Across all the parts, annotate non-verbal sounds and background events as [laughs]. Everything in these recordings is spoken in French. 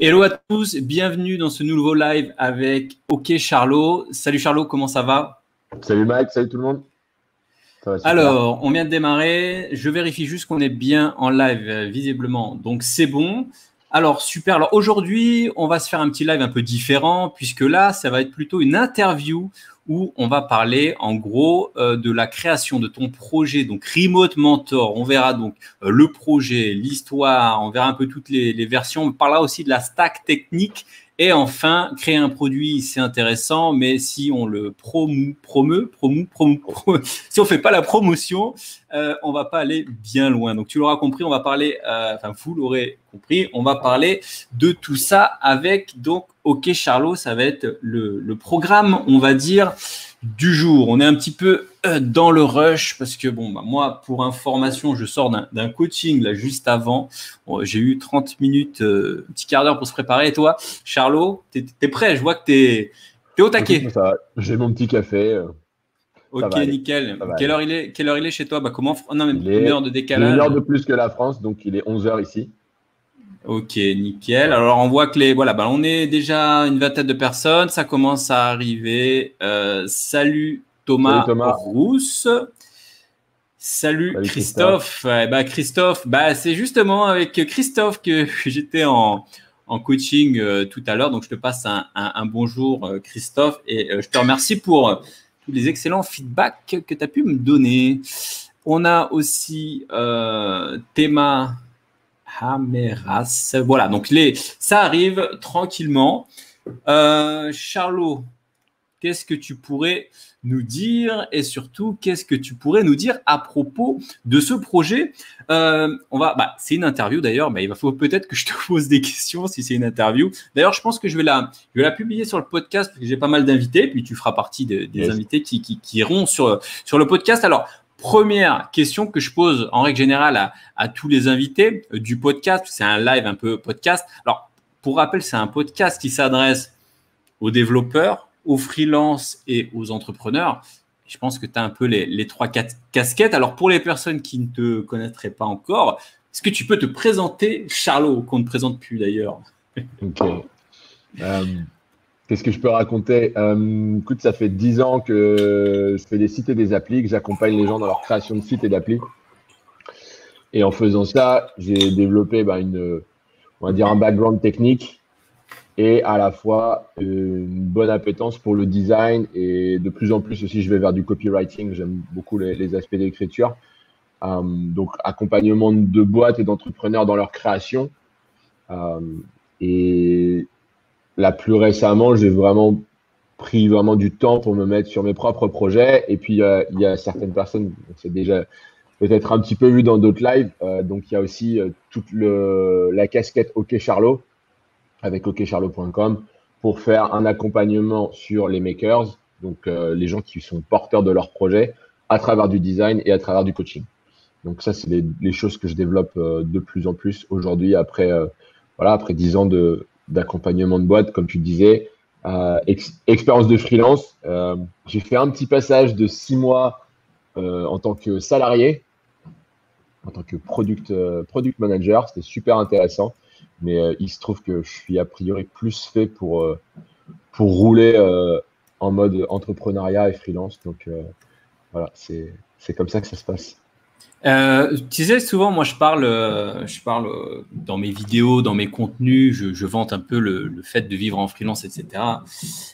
Hello à tous, bienvenue dans ce nouveau live avec OK Charlot. Salut Charlot, comment ça va? Salut Mike, salut tout le monde. Alors, on vient de démarrer. Je vérifie juste qu'on est bien en live euh, visiblement. Donc c'est bon. Alors super. Alors aujourd'hui, on va se faire un petit live un peu différent puisque là, ça va être plutôt une interview où on va parler en gros euh, de la création de ton projet, donc Remote Mentor. On verra donc euh, le projet, l'histoire, on verra un peu toutes les, les, versions. On parlera aussi de la stack technique. Et enfin, créer un produit, c'est intéressant, mais si on le promeut, promeut, promeut, promeut, [laughs] si on fait pas la promotion, euh, on va pas aller bien loin. Donc tu l'auras compris, on va parler, euh, enfin vous l'aurez compris, on va parler de tout ça avec donc OK Charlot, ça va être le, le programme, on va dire du jour. On est un petit peu euh, dans le rush parce que bon, bah, moi, pour information, je sors d'un coaching là juste avant. J'ai eu 30 minutes, euh, un petit quart d'heure pour se préparer. Et toi, Charlot, tu es, prêt? Je vois que tu es, au taquet. J'ai mon petit café. Euh, ok, nickel. Quelle heure, il est, quelle heure il est chez toi? Bah, comment... Non, même une heure de décalage. Une heure de plus que la France, donc il est 11 heures ici. Ok, nickel. Alors on voit que les voilà, bah, on est déjà une vingtaine de personnes, ça commence à arriver. Euh, salut Thomas, Rousse. Salut, Christophe. bah, Christophe, bah, c'est justement avec Christophe que [laughs] j'étais en, en coaching euh, tout à l'heure. Donc je te passe un, un, bonjour euh, Christophe et je te remercie pour tous les excellents feedbacks que tu as pu me donner. On a aussi Théma Hameras. Voilà, donc les, ça arrive tranquillement. Euh, Charlot, qu'est-ce que tu pourrais nous dire? Et surtout qu'est-ce que tu pourrais nous dire à propos de ce projet? Euh, On va, bah, c'est une interview d'ailleurs, mais il va faut peut-être que je te pose des questions si c'est une interview. D'ailleurs, je pense que je vais la, je vais la publier sur le podcast parce que j'ai pas mal d'invités, puis tu feras partie des invités qui, qui, qui, iront sur sur le podcast. Alors, Première question que je pose en règle générale à, tous les invités euh, du podcast, c'est un live un peu podcast. Alors, pour rappel, c'est un podcast qui s'adresse aux développeurs, aux freelances et aux entrepreneurs. Je pense que tu as un peu les, trois casquettes. Alors, pour les personnes qui ne te connaîtraient pas encore, est-ce que tu peux te présenter, Charlot, qu'on ne présente plus d'ailleurs? Ok. Euh, Qu'est-ce que je peux raconter euh, Écoute, ça fait 10 ans que je fais des sites et des applis, que j'accompagne les gens dans leur création de sites et d'applis. Et en faisant ça, j'ai développé bah, une, on va dire un background technique et à la fois une bonne appétence pour le design et de plus en plus aussi je vais vers du copywriting. J'aime beaucoup les, aspects d'écriture. Euh, donc accompagnement de boîtes et d'entrepreneurs dans leur création. Euh, et Là, plus récemment, j'ai vraiment pris vraiment du temps pour me mettre sur mes propres projets. Et puis, il y a certaines personnes, c'est déjà peut-être un petit peu vu dans d'autres lives. Euh, donc, il y a aussi euh, toute la casquette OK Charlot avec okcharlot.com pour faire un accompagnement sur les makers, donc euh, les gens qui sont porteurs de leur projet à travers du design et à travers du coaching. Donc ça, c'est les, choses que je développe de plus en plus aujourd'hui après voilà après dix ans de, d'accompagnement de boîte, comme tu disais. Euh, expérience de freelance. Euh, j'ai fait un petit passage de six mois euh, en tant que salarié, en tant que product, product manager. C'était super intéressant. Mais il se trouve que je suis a priori plus fait pour, pour rouler en mode entrepreneuriat et freelance. Donc voilà, c'est comme ça que ça se passe. Euh, tu sais, souvent, moi, je parle, euh, je parle euh, dans mes vidéos, dans mes contenus, je, je vante un peu le, fait de vivre en freelance, etc.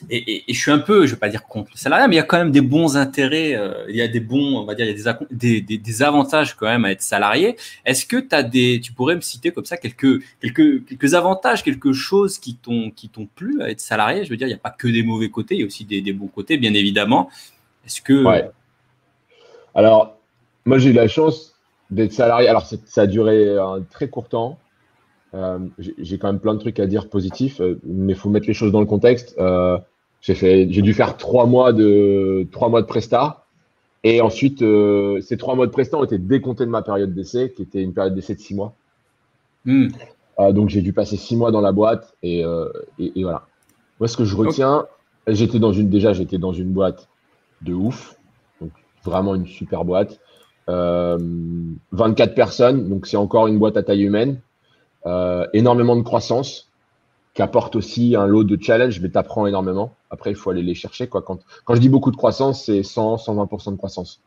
Et, je suis un peu, je vais pas dire contre le salariat, mais il y a quand même des bons intérêts, il y a des bons, on va dire, il y a des, avantages quand même à être salarié. Est-ce que as des, tu pourrais me citer comme ça quelques, quelques, quelques avantages, quelque chose qui t'ont, qui t'ont plu à être salarié? Je veux dire, il n'y a pas que des mauvais côtés, il y a aussi des bons côtés, bien évidemment. Est-ce que. Ouais. Alors, moi, j'ai eu la chance d'être salarié. Alors, ça a duré un très court temps. Euh, j'ai quand même plein de trucs à dire positifs, euh, mais il faut mettre les choses dans le contexte. Euh, j'ai dû faire trois mois de trois mois de presta, et ensuite euh, ces trois mois de presta ont été décomptés de ma période d'essai, qui était une période d'essai de six mois. Hmm. Donc j'ai dû passer six mois dans la boîte, et, et, et voilà. Moi, ce que je retiens, j'étais dans une déjà j'étais dans une boîte de ouf, donc vraiment une super boîte. 24 euh, personnes, donc c'est encore une boîte à taille humaine. Euh, énormément de croissance. qui apporte aussi un lot de challenge, mais tu apprends énormément. Après, il faut aller les chercher. Quoi. Quand, quand je dis beaucoup de croissance, c'est 100, 120% de croissance.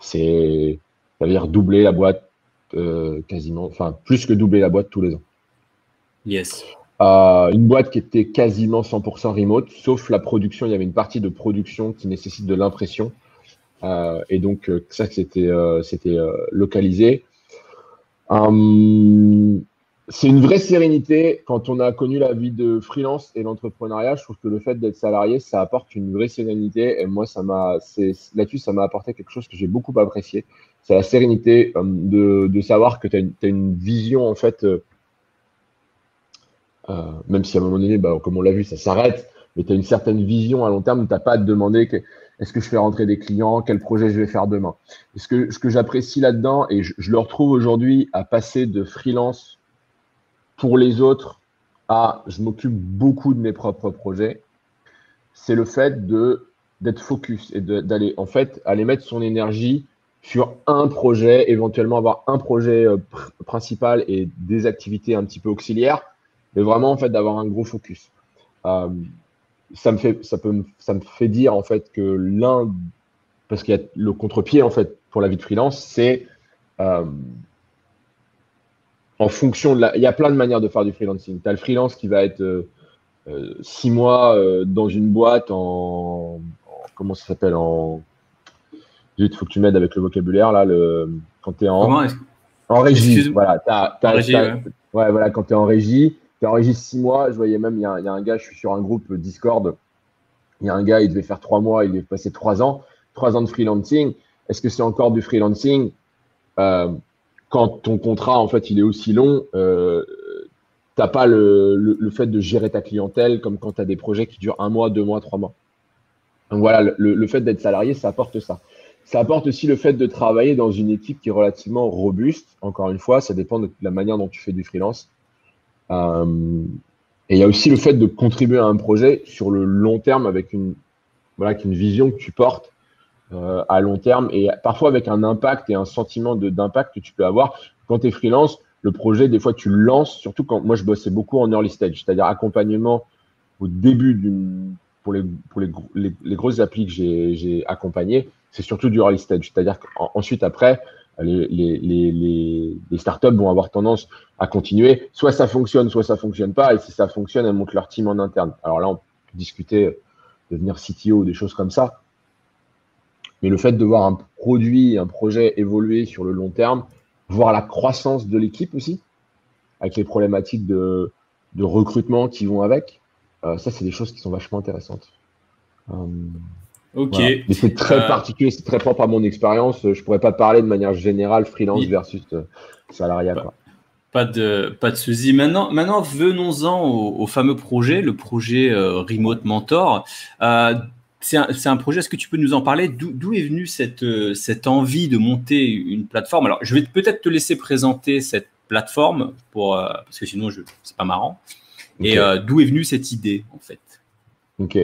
C'est, ça veut dire doubler la boîte euh, quasiment, enfin, plus que doubler la boîte tous les ans. Yes. Euh, une boîte qui était quasiment 100% remote, sauf la production. Il y avait une partie de production qui nécessite de l'impression. Euh, et donc, ça, c'était c'était localisé. Hum, c'est une vraie sérénité quand on a connu la vie de freelance et l'entrepreneuriat. Je trouve que le fait d'être salarié, ça apporte une vraie sérénité. Et moi, là-dessus, ça m'a apporté quelque chose que j'ai beaucoup apprécié. C'est la sérénité hum, de, savoir que tu as, une vision, en fait, euh, euh, même si à un moment donné, bah, comme on l'a vu, ça s'arrête, mais tu as une certaine vision à long terme. Tu n'as pas à te demander que, est-ce que je fais rentrer des clients, quel projet je vais faire demain? ce que, ce que j'apprécie là-dedans, et je, le retrouve aujourd'hui à passer de freelance pour les autres, ah, je m'occupe beaucoup de mes propres projets, c'est le fait de d'être focus et d'aller en fait aller mettre son énergie sur un projet, éventuellement avoir un projet euh, principal et des activités un petit peu auxiliaires, mais vraiment en fait d'avoir un gros focus. Euh, ça me fait ça peut ça me fait dire en fait que l'un parce qu'il y a le contre-pied en fait pour la vie de freelance, c'est euh, en fonction de la. Il y a plein de manières de faire du freelancing. Tu as le freelance qui va être euh, euh, six mois dans une boîte en, comment ça s'appelle en. Il faut que tu m'aides avec le vocabulaire là. Le, quand tu es en, en régie. Voilà, ouais. voilà, quand tu es en régie, tu es en régie six mois. Je voyais même, il y, a, un gars, je suis sur un groupe Discord. Il y a un gars, il devait faire trois mois, il est passé trois ans. Trois ans de freelancing. Est-ce que c'est encore du freelancing? Quand ton contrat en fait il est aussi long, euh, t'as pas le, le, fait de gérer ta clientèle comme quand tu as des projets qui durent un mois, deux mois, trois mois. Donc voilà, le, le fait d'être salarié, ça apporte ça. Ça apporte aussi le fait de travailler dans une équipe qui est relativement robuste. Encore une fois, ça dépend de la manière dont tu fais du freelance. Euh, et il y a aussi le fait de contribuer à un projet sur le long terme avec une, voilà, avec vision que tu portes euh, à long terme et parfois avec un impact et un sentiment d'impact que tu peux avoir. Quand tu es freelance, le projet, des fois, tu le lances, surtout quand moi je bossais beaucoup en early stage, c'est-à-dire accompagnement au début d'une. Pour, les, pour les, les, grosses applis que j'ai accompagnées, c'est surtout du early stage. C'est-à-dire qu'ensuite, après, les, startups vont avoir tendance à continuer. Soit ça fonctionne, soit ça fonctionne pas. Et si ça fonctionne, elles montent leur team en interne. Alors là, on peut discuter de devenir CTO ou des choses comme ça. Mais le fait de voir un produit, un projet évoluer sur le long terme, voir la croissance de l'équipe aussi, avec les problématiques de, recrutement qui vont avec, euh, ça, c'est des choses qui sont vachement intéressantes. Euh, ok. Mais c'est très euh, particulier, c'est très propre à mon expérience. Je pourrais pas parler de manière générale freelance versus salariat. Pas de, pas de souci. Maintenant, maintenant venons-en au, fameux projet, le projet Remote Mentor c'est un, projet, est-ce que tu peux nous en parler? D'où est venue cette, euh, cette envie de monter une plateforme? Alors, je vais peut-être te laisser présenter cette plateforme, pour, euh, parce que sinon, ce n'est pas marrant. Et euh, d'où est venue cette idée, en fait? Ok.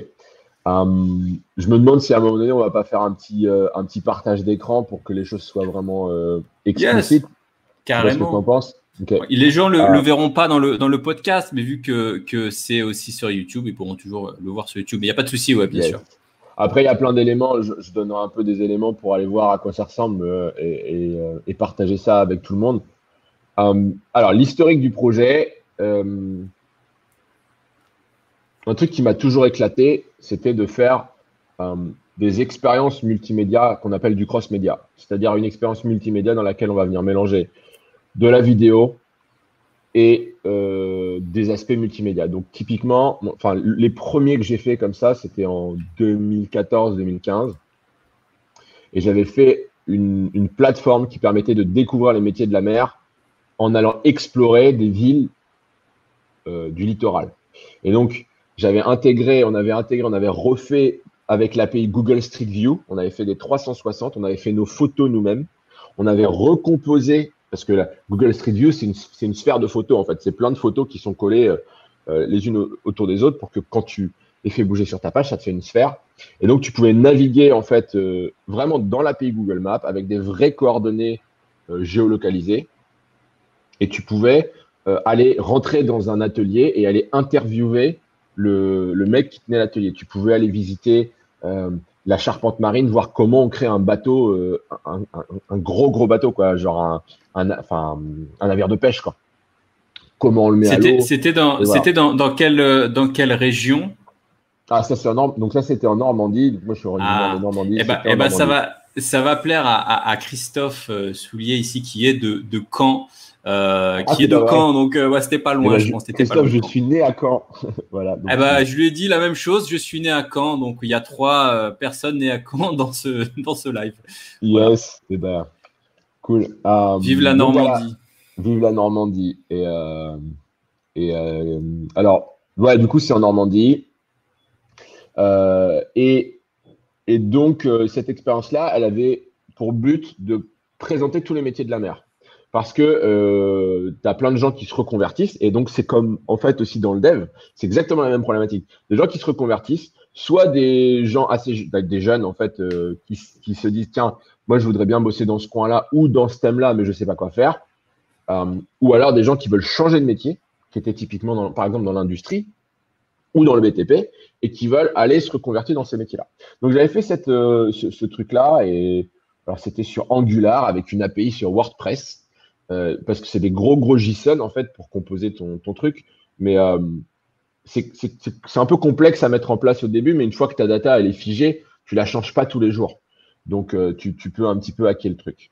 Hum, je me demande si à un moment donné, on va pas faire un petit, un petit partage d'écran pour que les choses soient vraiment explicites. carrément. Tu en penses Les gens ne le, verront pas dans le, dans le podcast, mais vu que, que c'est aussi sur YouTube, ils pourront toujours le voir sur YouTube. Mais il n'y a pas de souci, ouais, bien sûr. Après, il y a plein d'éléments. Je, donnerai un peu des éléments pour aller voir à quoi ça ressemble euh, euh, et, partager ça avec tout le monde. Euh, alors, l'historique du projet, un truc qui m'a toujours éclaté, c'était de faire des expériences multimédia qu'on appelle du cross-média. C'est-à-dire une expérience multimédia dans laquelle on va venir mélanger de la vidéo, et euh, des aspects multimédia. Donc typiquement, enfin les premiers que j'ai fait comme ça, c'était en 2014-2015, et j'avais fait une, une, plateforme qui permettait de découvrir les métiers de la mer en allant explorer des villes euh, du littoral. Et donc j'avais intégré, on avait intégré, on avait refait avec l'API Google Street View, on avait fait des 360, on avait fait nos photos nous-mêmes, on avait recomposé parce que Google Street View, c'est une, sphère de photos, en fait. C'est plein de photos qui sont collées euh, euh, les unes autour des autres pour que quand tu les fais bouger sur ta page, ça te fait une sphère. Et donc, tu pouvais naviguer, en fait, euh, vraiment dans l'API Google Maps avec des vraies coordonnées géolocalisées. Et tu pouvais aller rentrer dans un atelier et aller interviewer le, mec qui tenait l'atelier. Tu pouvais aller visiter la charpente marine, voir comment on crée un bateau, un, gros gros bateau, quoi, genre un, un, un navire de pêche, quoi. Comment on le met à l'eau. C'était dans, c'était dans, dans, quelle, dans quelle région? Ah, ça c'est en donc ça c'était en Normandie. Moi je suis originaire ah. de Normandie. Eh ben, eh ben ça va, ça va plaire à, à, Christophe euh, Soulier ici qui est de, de Caen. Euh, ah, qui est de Caen, donc euh, ouais, c'était pas loin. Eh ben, je pense, Christophe, je suis né à Caen. [laughs] voilà. eh ben, je lui ai dit la même chose. Je suis né à Caen, donc il y a trois personnes nées à Caen [laughs] dans ce dans ce live. Yes, et eh ben, cool. Vive la Normandie. Vive la Normandie. Et, euh, et euh, alors, ouais, du coup, c'est en Normandie. Euh, et, et donc, cette expérience-là, elle avait pour but de présenter tous les métiers de la mer. Parce que tu as plein de gens qui se reconvertissent. Et donc, c'est comme, en fait, aussi dans le dev, c'est exactement la même problématique. Des gens qui se reconvertissent, soit des gens assez, des jeunes, en fait, qui, qui se disent, tiens, moi, je voudrais bien bosser dans ce coin-là ou dans ce thème-là, mais je sais pas quoi faire. Euh, ou alors des gens qui veulent changer de métier, qui étaient typiquement, par exemple, dans l'industrie ou dans le BTP, et qui veulent aller se reconvertir dans ces métiers-là. Donc j'avais fait cette, euh, ce, truc-là, et alors c'était sur Angular avec une API sur WordPress, euh, parce que c'est des gros gros JSON en fait pour composer ton, ton truc, mais c'est un peu complexe à mettre en place au début, mais une fois que ta data elle est figée, tu la changes pas tous les jours. Donc tu, tu peux un petit peu hacker le truc.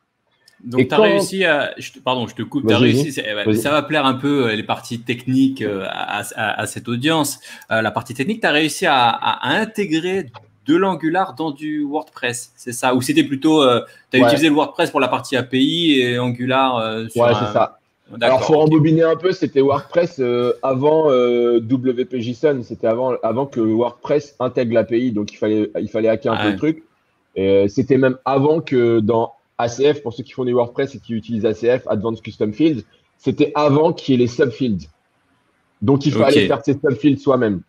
Donc, tu as réussi à. pardon, je te coupe. As réussi, ça va plaire un peu euh, les parties techniques euh, à, cette audience. Euh, la partie technique, tu as réussi à, intégrer de l'Angular dans du WordPress, c'est ça? Ou c'était plutôt. tu as utilisé le WordPress pour la partie API et Angular sur Ouais, c'est ça. Alors, faut rembobiner un peu, c'était WordPress avant WPJSON, c'était avant, avant que WordPress intègre l'API, donc il fallait, il fallait hacker un peu le truc. C'était même avant que dans ACF, pour ceux qui font du WordPress et qui utilisent ACF, Advanced Custom Fields, c'était avant qu'il y ait les subfields. Donc, il fallait faire ces subfields soi-même.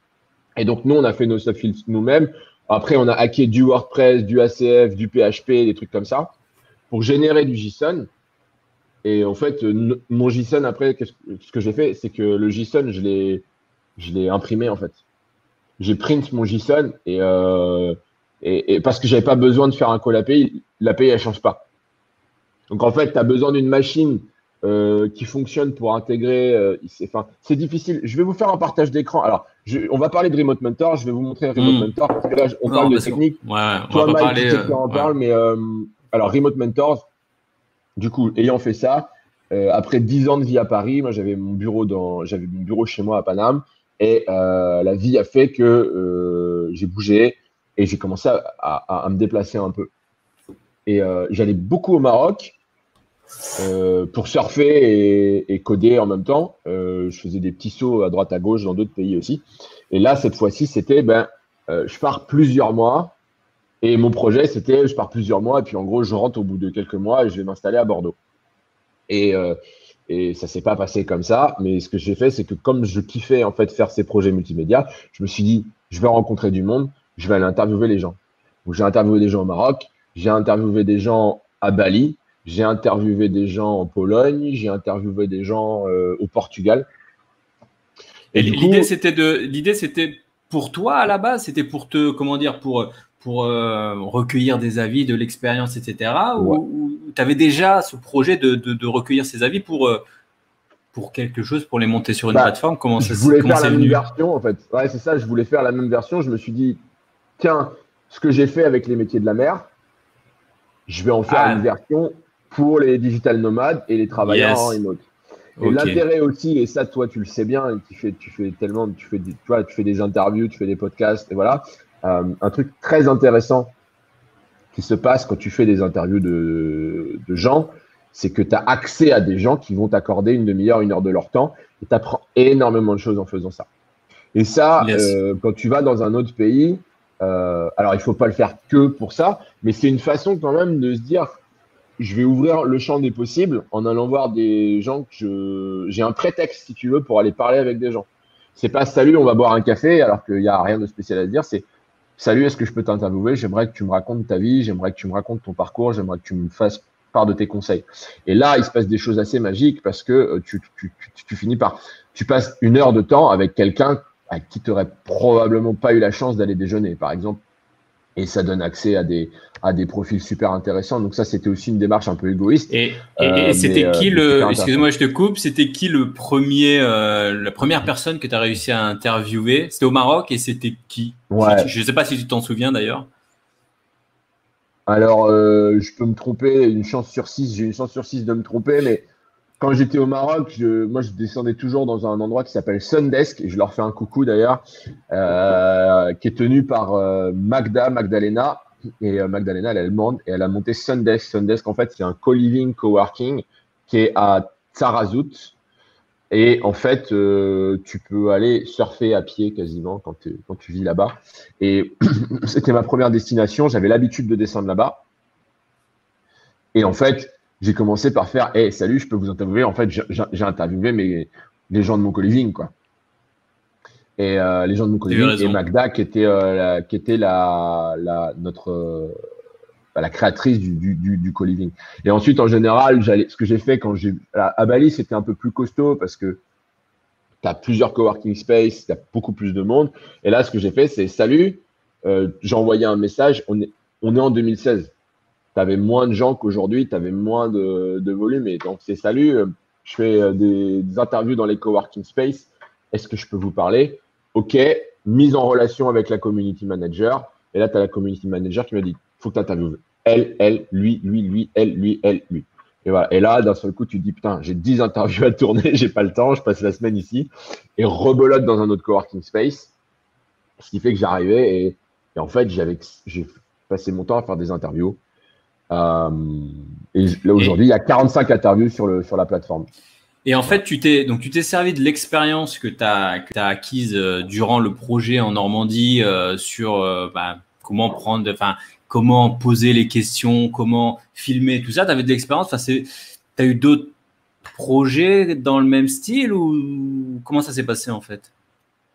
Et donc, nous, on a fait nos subfields nous-mêmes. Après, on a hacké du WordPress, du ACF, du PHP, des trucs comme ça, pour générer du JSON. Et en fait, mon JSON, après, ce que j'ai fait, c'est que le JSON, je l'ai, imprimé, en fait. J'ai print mon JSON et, euh, et, et, parce que j'avais pas besoin de faire un call API, l'API, elle change pas. Donc en fait, tu as besoin d'une machine euh, qui fonctionne pour intégrer. Euh, c'est difficile. Je vais vous faire un partage d'écran. Alors, on va parler de Remote Mentor. Je vais vous montrer Remote hmm. Mentor parce que là, on parle de technique. Ouais, Toi, Mike, parler, tu en parle, mais euh, alors Remote Mentors. Du coup, ayant fait ça, après 10 ans de vie à Paris, moi j'avais mon bureau dans, j'avais mon bureau chez moi à Paname, et la vie a fait que j'ai bougé et j'ai commencé à, me déplacer un peu. Et j'allais beaucoup au Maroc euh, pour surfer et, coder en même temps. Euh, je faisais des petits sauts à droite à gauche dans d'autres pays aussi. Et là, cette fois-ci, c'était ben, euh, je pars plusieurs mois. Et mon projet, c'était je pars plusieurs mois. Et puis en gros, je rentre au bout de quelques mois et je vais m'installer à Bordeaux. Et, et ça s'est pas passé comme ça. Mais ce que j'ai fait, c'est que comme je kiffais en fait faire ces projets multimédia, je me suis dit, je vais rencontrer du monde, je vais aller interviewer les gens. J'ai interviewé des gens au Maroc, j'ai interviewé des gens à Bali, j'ai interviewé des gens en Pologne, j'ai interviewé des gens euh, au Portugal. Et, l'idée c'était de, l'idée c'était pour toi à la base, c'était pour te, comment dire, pour pour euh, recueillir des avis, de l'expérience, etc. Ou, tu avais déjà ce projet de, de, recueillir ces avis pour euh, pour quelque chose, pour les monter sur une bah, plateforme? Comment ça Je voulais faire la même version en fait. Ouais, c'est ça. Je voulais faire la même version. Je me suis dit, tiens, ce que j'ai fait avec les métiers de la mer, je vais en faire ah. une version pour les digital nomades et les travailleurs en remote. Et l'intérêt aussi, et ça, toi, tu le sais bien, tu fais, tu fais tellement, tu fais, des, tu, tu fais des interviews, tu fais des podcasts, et voilà. Euh, un truc très intéressant qui se passe quand tu fais des interviews de, de gens, c'est que tu as accès à des gens qui vont t'accorder une demi-heure, une heure de leur temps, et tu apprends énormément de choses en faisant ça. Et ça, euh, quand tu vas dans un autre pays, euh, alors il faut pas le faire que pour ça, mais c'est une façon quand même de se dire, je vais ouvrir le champ des possibles en allant voir des gens que je, j'ai un prétexte, si tu veux, pour aller parler avec des gens. C'est pas salut, on va boire un café, alors qu'il n'y a rien de spécial à dire. C'est salut, est-ce que je peux t'interviewer? J'aimerais que tu me racontes ta vie, j'aimerais que tu me racontes ton parcours, j'aimerais que tu me fasses part de tes conseils. Et là, il se passe des choses assez magiques parce que tu, tu, tu, tu finis par, tu passes une heure de temps avec quelqu'un à qui tu n'aurais probablement pas eu la chance d'aller déjeuner, par exemple. Et ça donne accès à des, à des profils super intéressants. Donc ça, c'était aussi une démarche un peu égoïste. Et, et, c'était qui le, excuse-moi, je te coupe, c'était qui le premier, la première personne que tu as réussi à interviewer? C'était au Maroc et c'était qui? Ouais. Je ne sais pas si tu t'en souviens d'ailleurs. Alors, euh, je peux me tromper, une chance sur six, j'ai une chance sur six de me tromper, mais quand j'étais au Maroc, moi, je descendais toujours dans un endroit qui s'appelle Sundesk, je leur fais un coucou d'ailleurs, euh, qui est tenu par euh, Magda, Magdalena, et euh, Magdalena, elle est allemande, et elle a monté Sundesk. Sundesk, en fait, c'est un co-living, co-working, qui est à Tarazout, et en fait, tu peux aller surfer à pied quasiment quand tu vis là-bas. Et [clears throat] c'était ma première destination. J'avais l'habitude de descendre là-bas. Et en fait, j'ai commencé par faire Hey, salut, je peux vous interviewer. En fait, j'ai interviewé mes, les gens de mon co-living, quoi. Et euh, les gens de mon co-living et Magda, qui était, euh, la, qui était la, la notre bah, la créatrice du, du, du, co-living. Et ensuite, en général, ce que j'ai fait quand j'ai à Bali, c'était un peu plus costaud parce que tu as plusieurs coworking space, tu as beaucoup plus de monde. Et là, ce que j'ai fait, c'est salut, euh, j'ai envoyé un message. On est, on est en 2016. Tu avais moins de gens qu'aujourd'hui, tu avais moins de, volume. Et donc, c'est salut, euh, je fais euh, des, des, interviews dans les coworking space. Est-ce que je peux vous parler? OK, mise en relation avec la community manager. Et là, tu as la community manager qui me dit faut que tu interviewes elle, elle, lui, lui, lui, elle, lui, elle, lui. Et voilà. Et là, d'un seul coup, tu te dis, putain, j'ai 10 interviews à tourner, [laughs] j'ai pas le temps, je passe la semaine ici et rebelote dans un autre coworking space. Ce qui fait que j'arrivais et, et, en fait, j'avais, j'ai passé mon temps à faire des interviews. Euh, et là, aujourd'hui, il y a 45 interviews sur, le, sur la plateforme. Et en fait, tu t'es donc tu t'es servi de l'expérience que tu as, as, acquise euh, durant le projet en Normandie euh, sur euh, bah, comment prendre, enfin comment poser les questions, comment filmer, tout ça. Tu avais de l'expérience. Enfin, tu as eu d'autres projets dans le même style ou comment ça s'est passé en fait?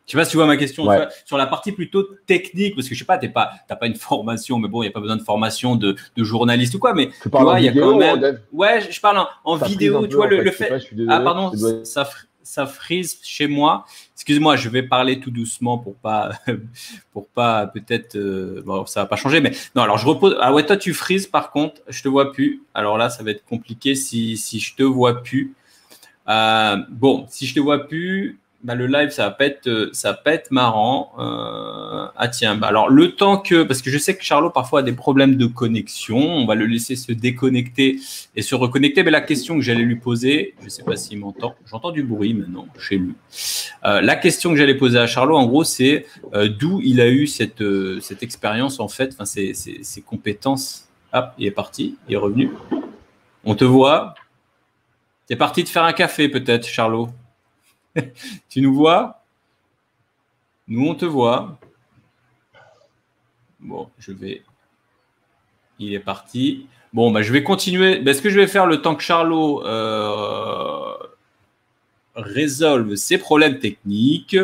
Je sais pas si tu vois ma question sur la partie plutôt technique, parce que je sais pas, tu pas, pas une formation, mais bon, il n'y a pas besoin de formation de, journaliste ou quoi, mais tu, vois, il y a quand même. Ouais, je parle en, vidéo, tu vois, le, fait. ah, pardon, ça, ça frise chez moi. Excuse-moi, je vais parler tout doucement pour pas, [laughs] pour pas peut-être, euh, bon, ça va pas changer, mais non. Alors je repose. Ah ouais, toi tu frises par contre, je te vois plus. Alors là, ça va être compliqué si si je te vois plus. Euh, bon, si je te vois plus, bah, le live, ça va pas être, euh, ça va pas être marrant. Euh, ah tiens, bah, alors le temps que, parce que je sais que Charlot parfois a des problèmes de connexion, on va le laisser se déconnecter et se reconnecter. Mais la question que j'allais lui poser, je sais pas s'il m'entend, j'entends du bruit maintenant chez lui. Euh, la question que j'allais poser à Charlot, en gros, c'est euh, d'où il a eu cette, euh, cette expérience en fait, enfin ses, ses, ses compétences. Hop, il est parti, il est revenu. On te voit. T'es parti de faire un café peut-être, Charlot? [laughs] tu nous vois? Nous, on te voit. Bon, je vais. Il est parti. Bon, bah, je vais continuer. Bah, ce que je vais faire le temps que Charlot euh, résolve ses problèmes techniques,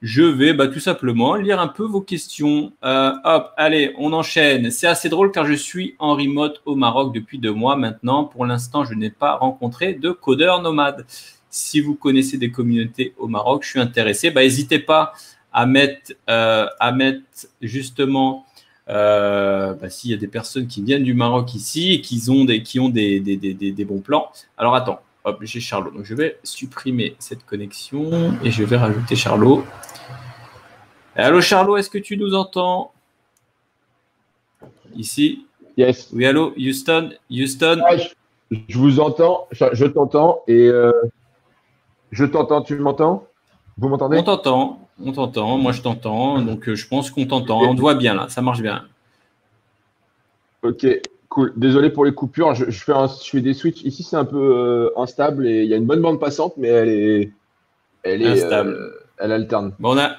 je vais bah, tout simplement lire un peu vos questions. Euh, hop, allez, on enchaîne. C'est assez drôle car je suis en remote au Maroc depuis deux mois maintenant. Pour l'instant, je n'ai pas rencontré de codeur nomade si vous connaissez des communautés au Maroc, je suis intéressé. Bah, n'hésitez pas à mettre, euh, à mettre justement euh, bah, s'il y a des personnes qui viennent du Maroc ici et qui ont des, qui ont des, des, des, des bons plans. Alors attends, hop, j'ai Charlot. Donc je vais supprimer cette connexion et je vais rajouter Charlot. Allô Charlot, est-ce que tu nous entends? Ici? Yes. Oui, allô, Houston? Houston? Je, vous entends, je, t'entends et euh, je t'entends, tu m'entends? Vous m'entendez? On t'entend, on t'entend, moi je t'entends, donc euh, je pense qu'on t'entend, on te voit bien là, ça marche bien. Ok, cool. Désolé pour les coupures, je, fais, je fais, des switches. Ici c'est un peu euh, instable et il y a une bonne bande passante, mais elle est, elle est instable. Euh, elle alterne. Bon, on, a,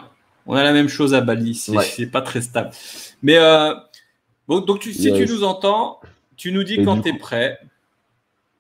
on a la même chose à Bali, c'est pas très stable. Mais bon, donc tu, si tu nous entends, tu nous dis quand tu es prêt.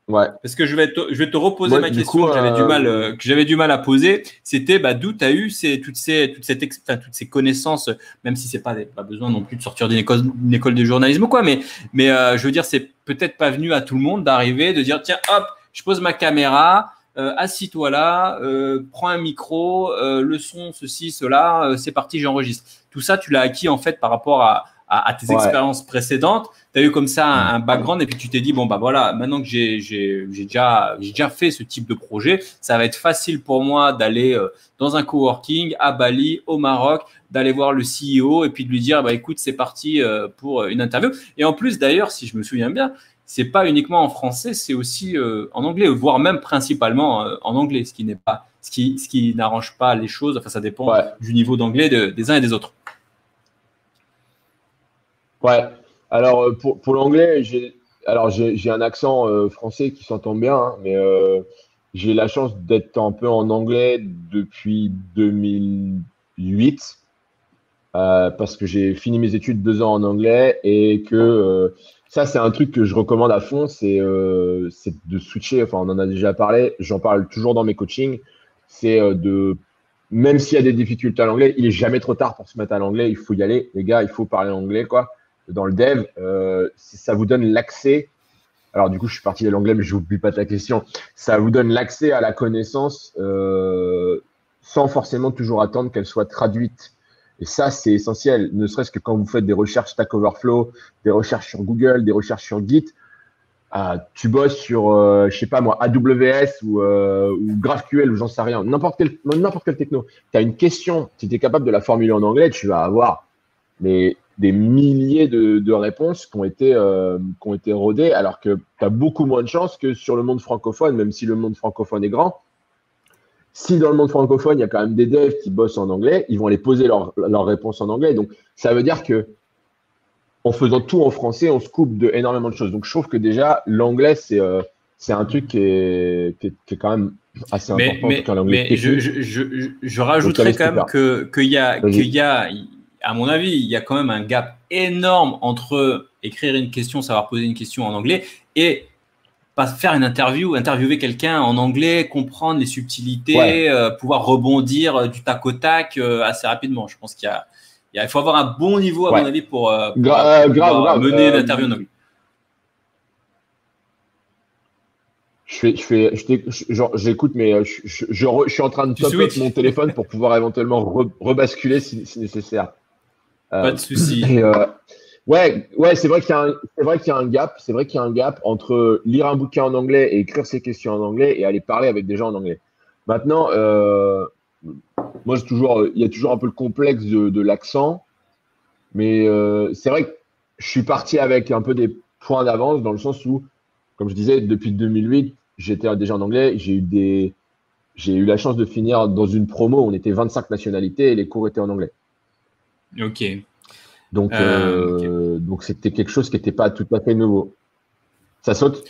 Ouais. Parce que je vais te, je vais te reposer ma question que j'avais du mal, que j'avais du mal à poser. C'était, bah, d'où tu as eu ces, toutes ces, toutes cette, toutes ces connaissances, même si c'est pas, pas besoin non plus de sortir d'une école, une école de journalisme ou quoi, mais, mais je veux dire, c'est peut-être pas venu à tout le monde d'arriver, de dire, tiens, hop, je pose ma caméra, euh, assis-toi là, euh, prends un micro, euh, le son, ceci, cela, c'est parti, j'enregistre. Tout ça, tu l'as acquis en fait par rapport à, à, tes expériences précédentes. Tu as eu comme ça un, background et puis tu t'es dit, bon, bah voilà, maintenant que j'ai déjà, déjà fait ce type de projet, ça va être facile pour moi d'aller dans un coworking à Bali, au Maroc, d'aller voir le CEO et puis de lui dire, bah écoute, c'est parti pour une interview. Et en plus, d'ailleurs, si je me souviens bien, c'est pas uniquement en français, c'est aussi euh, en anglais, voire même principalement euh, en anglais, ce qui n'est pas, ce qui, ce qui n'arrange pas les choses. Enfin, ça dépend du niveau d'anglais des uns et des autres. Ouais. Alors euh, pour, pour l'anglais, j'ai alors j'ai un accent français qui s'entend bien, hein, mais j'ai la chance d'être un peu en anglais depuis 2008. parce que j'ai fini mes études deux ans en anglais et que ça, c'est un truc que je recommande à fond, euh, c'est de switcher. Enfin, on en a déjà parlé, j'en parle toujours dans mes coachings. C'est euh, de, même s'il y a des difficultés à l'anglais, il est jamais trop tard pour se mettre à l'anglais. Il faut y aller, les gars, il faut parler anglais, quoi. Dans le dev, euh, ça vous donne l'accès. Alors, du coup, je suis parti de l'anglais, mais je n'oublie pas ta question. Ça vous donne l'accès à la connaissance sans forcément toujours attendre qu'elle soit traduite et ça, c'est essentiel, ne serait-ce que quand vous faites des recherches Stack Overflow, des recherches sur Google, des recherches sur Git, euh, tu bosses sur, euh, je sais pas moi, AWS ou, euh, GraphQL ou j'en sais rien, n'importe quel, n'importe quel techno. Tu as une question, si tu es capable de la formuler en anglais, tu vas avoir des milliers de, réponses qui ont, été, qui ont été rodées, alors que tu as beaucoup moins de chances que sur le monde francophone, même si le monde francophone est grand, si dans le monde francophone, il y a quand même des devs qui bossent en anglais, ils vont aller poser leurs leur réponses en anglais. Donc, ça veut dire que en faisant tout en français, on se coupe de énormément de choses. Donc, je trouve que déjà, l'anglais, c'est euh, un truc qui est, qui, est, quand même assez important. Mais, mais je, je, je, rajouterais quand même qu'il que y, a, y a, à mon avis, il y a quand même un gap énorme entre écrire une question, savoir poser une question en anglais et faire une interview, interviewer quelqu'un en anglais, comprendre les subtilités, euh, pouvoir rebondir euh, du tac au tac euh, assez rapidement. Je pense qu'il y a, il faut avoir un bon niveau à mon avis pour, mener une interview en anglais. Je fais, je fais, j'écoute, mais je, je, suis en train de top mon téléphone pour pouvoir éventuellement rebasculer si, nécessaire. Pas de souci. Ouais, ouais, c'est vrai qu'il y a un, c'est vrai qu'il y a un gap, c'est vrai qu'il y a un gap entre lire un bouquin en anglais et écrire ses questions en anglais et aller parler avec des gens en anglais. Maintenant, euh, moi, c'est toujours, il y a toujours un peu le complexe de, l'accent, mais euh, c'est vrai que je suis parti avec un peu des points d'avance dans le sens où, comme je disais, depuis 2008, j'étais déjà en anglais, j'ai eu des, j'ai eu la chance de finir dans une promo où on était 25 nationalités et les cours étaient en anglais. Ok. Donc, euh, euh, donc c'était quelque chose qui n'était pas tout à fait nouveau. Ça saute?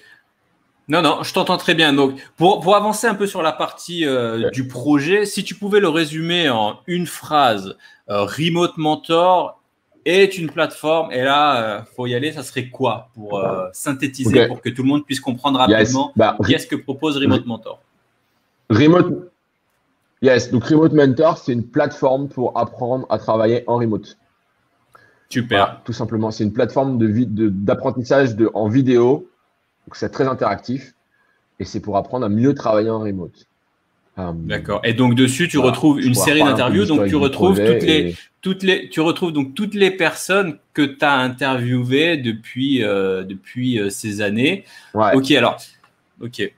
Non, non, je t'entends très bien. Donc, pour, pour, avancer un peu sur la partie euh, du projet, si tu pouvais le résumer en une phrase, Remote Mentor est une plateforme, et là, il faut y aller, ça serait quoi pour synthétiser, pour que tout le monde puisse comprendre rapidement bah, qu'est-ce que propose Remote Mentor? Remote, yes, donc Remote Mentor, c'est une plateforme pour apprendre à travailler en remote. Super. tout simplement, c'est une plateforme d'apprentissage de, en vidéo. Donc, c'est très interactif. Et c'est pour apprendre à mieux travailler en remote. Euh, D'accord. Et donc dessus, tu retrouves une série d'interviews. Donc tu retrouves toutes les, toutes les, tu retrouves donc toutes les personnes que tu as interviewées depuis, euh, depuis euh, ces années. Ok, alors, ok.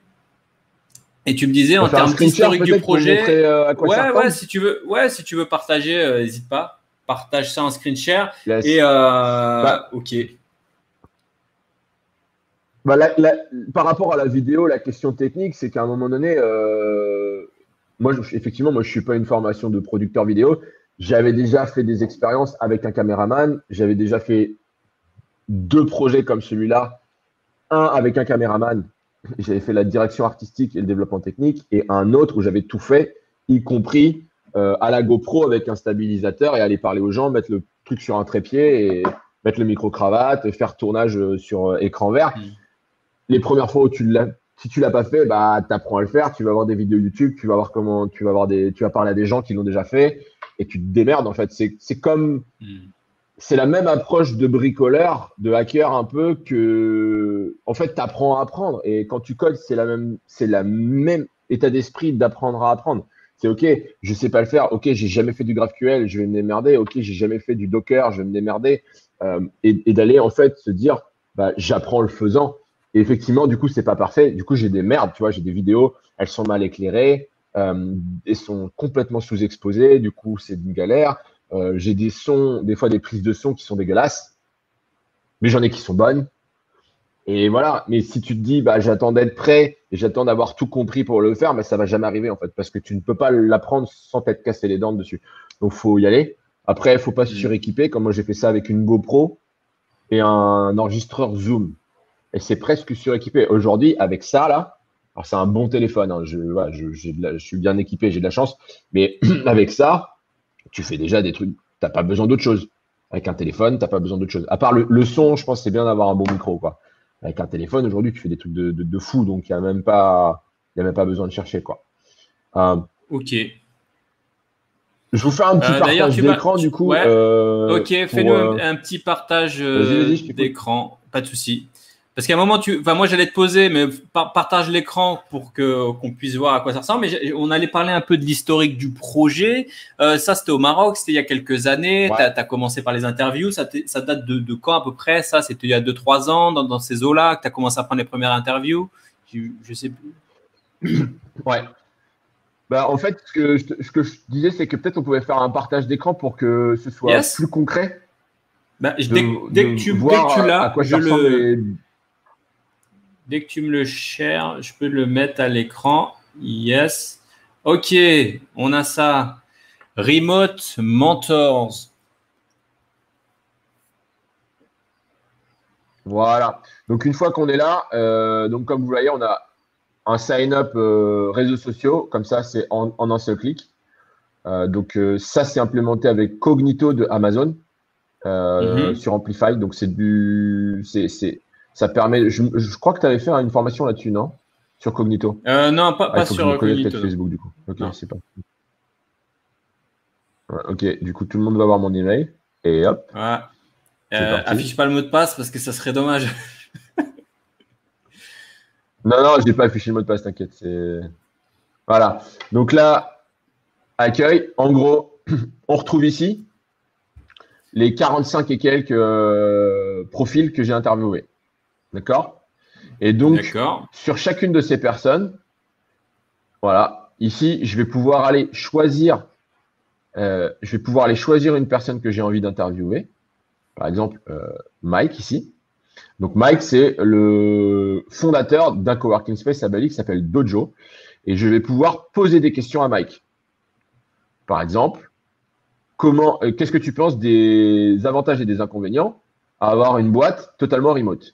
Et tu me disais en termes d'historique du projet, ouais, ouais, si tu veux, ouais, si tu veux partager, n'hésite pas partage ça en screen share. Et euh, bah, ok. Bah, par rapport à la vidéo, la question technique, c'est qu'à un moment donné, euh, moi, effectivement, moi, je suis pas une formation de producteur vidéo. J'avais déjà fait des expériences avec un caméraman. J'avais déjà fait deux projets comme celui-là. Un avec un caméraman, j'avais fait la direction artistique et le développement technique, et un autre où j'avais tout fait, y compris euh, à la GoPro avec un stabilisateur et aller parler aux gens, mettre le truc sur un trépied et mettre le micro-cravate, faire tournage euh, sur euh, écran vert. Mm. Les premières fois où tu si tu l'as pas fait, bah, tu apprends à le faire. Tu vas voir des vidéos YouTube, tu vas voir comment, tu vas voir des, tu vas parler à des gens qui l'ont déjà fait et tu te démerdes en fait. C'est comme, hmm. C'est la même approche de bricoleur, de hacker un peu que, en fait, tu apprends à apprendre. Et quand tu codes, c'est la même, c'est la même état d'esprit d'apprendre à apprendre. C'est OK, je sais pas le faire. OK, j'ai jamais fait du GraphQL, je vais me démerder. OK, j'ai jamais fait du Docker, je vais me démerder. Euh, et, d'aller en fait se dire, bah, j'apprends le faisant. Et effectivement, du coup, c'est pas parfait. Du coup, j'ai des merdes, tu vois, j'ai des vidéos, elles sont mal éclairées, euh, elles sont complètement sous-exposées. Du coup, c'est une galère. Euh, j'ai des sons, des fois des prises de son qui sont dégueulasses, mais j'en ai qui sont bonnes. Et voilà. Mais si tu te dis, bah, j'attends d'être prêt et j'attends d'avoir tout compris pour le faire, mais ça va jamais arriver en fait, parce que tu ne peux pas l'apprendre sans t'être cassé les dents dessus. Donc, faut y aller. Après, il faut pas se mmh. suréquiper, comme moi j'ai fait ça avec une GoPro et un enregistreur Zoom et c'est presque suréquipé. Aujourd'hui, avec ça, là, alors c'est un bon téléphone, hein, je, je, suis bien équipé, j'ai de la chance, mais [clears throat] avec ça, tu fais déjà des trucs, tu n'as pas besoin d'autre chose. Avec un téléphone, tu n'as pas besoin d'autre chose. À part le, son, je pense que c'est bien d'avoir un bon micro. Quoi. Avec un téléphone, aujourd'hui, tu fais des trucs de, de, fou, donc il n'y a, même pas, a même pas besoin de chercher. Quoi. Euh, ok. Je vous fais un petit euh, partage d'écran, du coup. Euh, ok, fais-nous un, petit partage d'écran, pas de souci. Parce qu'à un moment, tu, enfin, moi, j'allais te poser, mais partage l'écran pour que qu'on puisse voir à quoi ça ressemble. Mais on allait parler un peu de l'historique du projet. Euh, ça, c'était au Maroc, c'était il y a quelques années. Tu as, commencé par les interviews. Ça, ça date de, de, quand à peu près? Ça, c'était il y a 2-3 ans, dans, dans ces eaux-là, que tu as commencé à prendre les premières interviews? Je, je sais plus. [coughs] ouais. Bah, en fait, ce que, je, ce que je disais, c'est que peut-être on pouvait faire un partage d'écran pour que ce soit plus concret. Bah, dès, que tu, dès que tu l'as, je le. Dès que tu me le shares, je peux le mettre à l'écran. Yes. OK, on a ça. Remote Mentors. Voilà. Donc une fois qu'on est là, euh, donc comme vous voyez, on a un sign-up euh, réseaux sociaux. Comme ça, c'est en, un seul clic. Euh, donc ça, c'est implémenté avec Cognito de Amazon mhm. sur Amplify. Donc c'est du, c'est ça permet. Je, crois que tu avais fait une formation là-dessus, non? Sur Cognito euh, Non, pas, ah, sur Cognito. Facebook, du coup. Ok, c'est pas. ok, du coup, tout le monde va voir mon email. Et hop. Euh, affiche pas le mot de passe parce que ça serait dommage. [laughs] non, non, je n'ai pas affiché le mot de passe, t'inquiète. Voilà. Donc là, accueil. En gros, [clears throat] on retrouve ici les 45 et quelques euh, profils que j'ai interviewés. D'accord? Et donc, sur chacune de ces personnes, voilà, ici, je vais pouvoir aller choisir, euh, je vais pouvoir aller choisir une personne que j'ai envie d'interviewer. Par exemple, euh, Mike ici. Donc, Mike, c'est le fondateur d'un coworking space à Bali qui s'appelle Dojo. Et je vais pouvoir poser des questions à Mike. Par exemple, comment, euh, qu'est-ce que tu penses des avantages et des inconvénients à avoir une boîte totalement remote?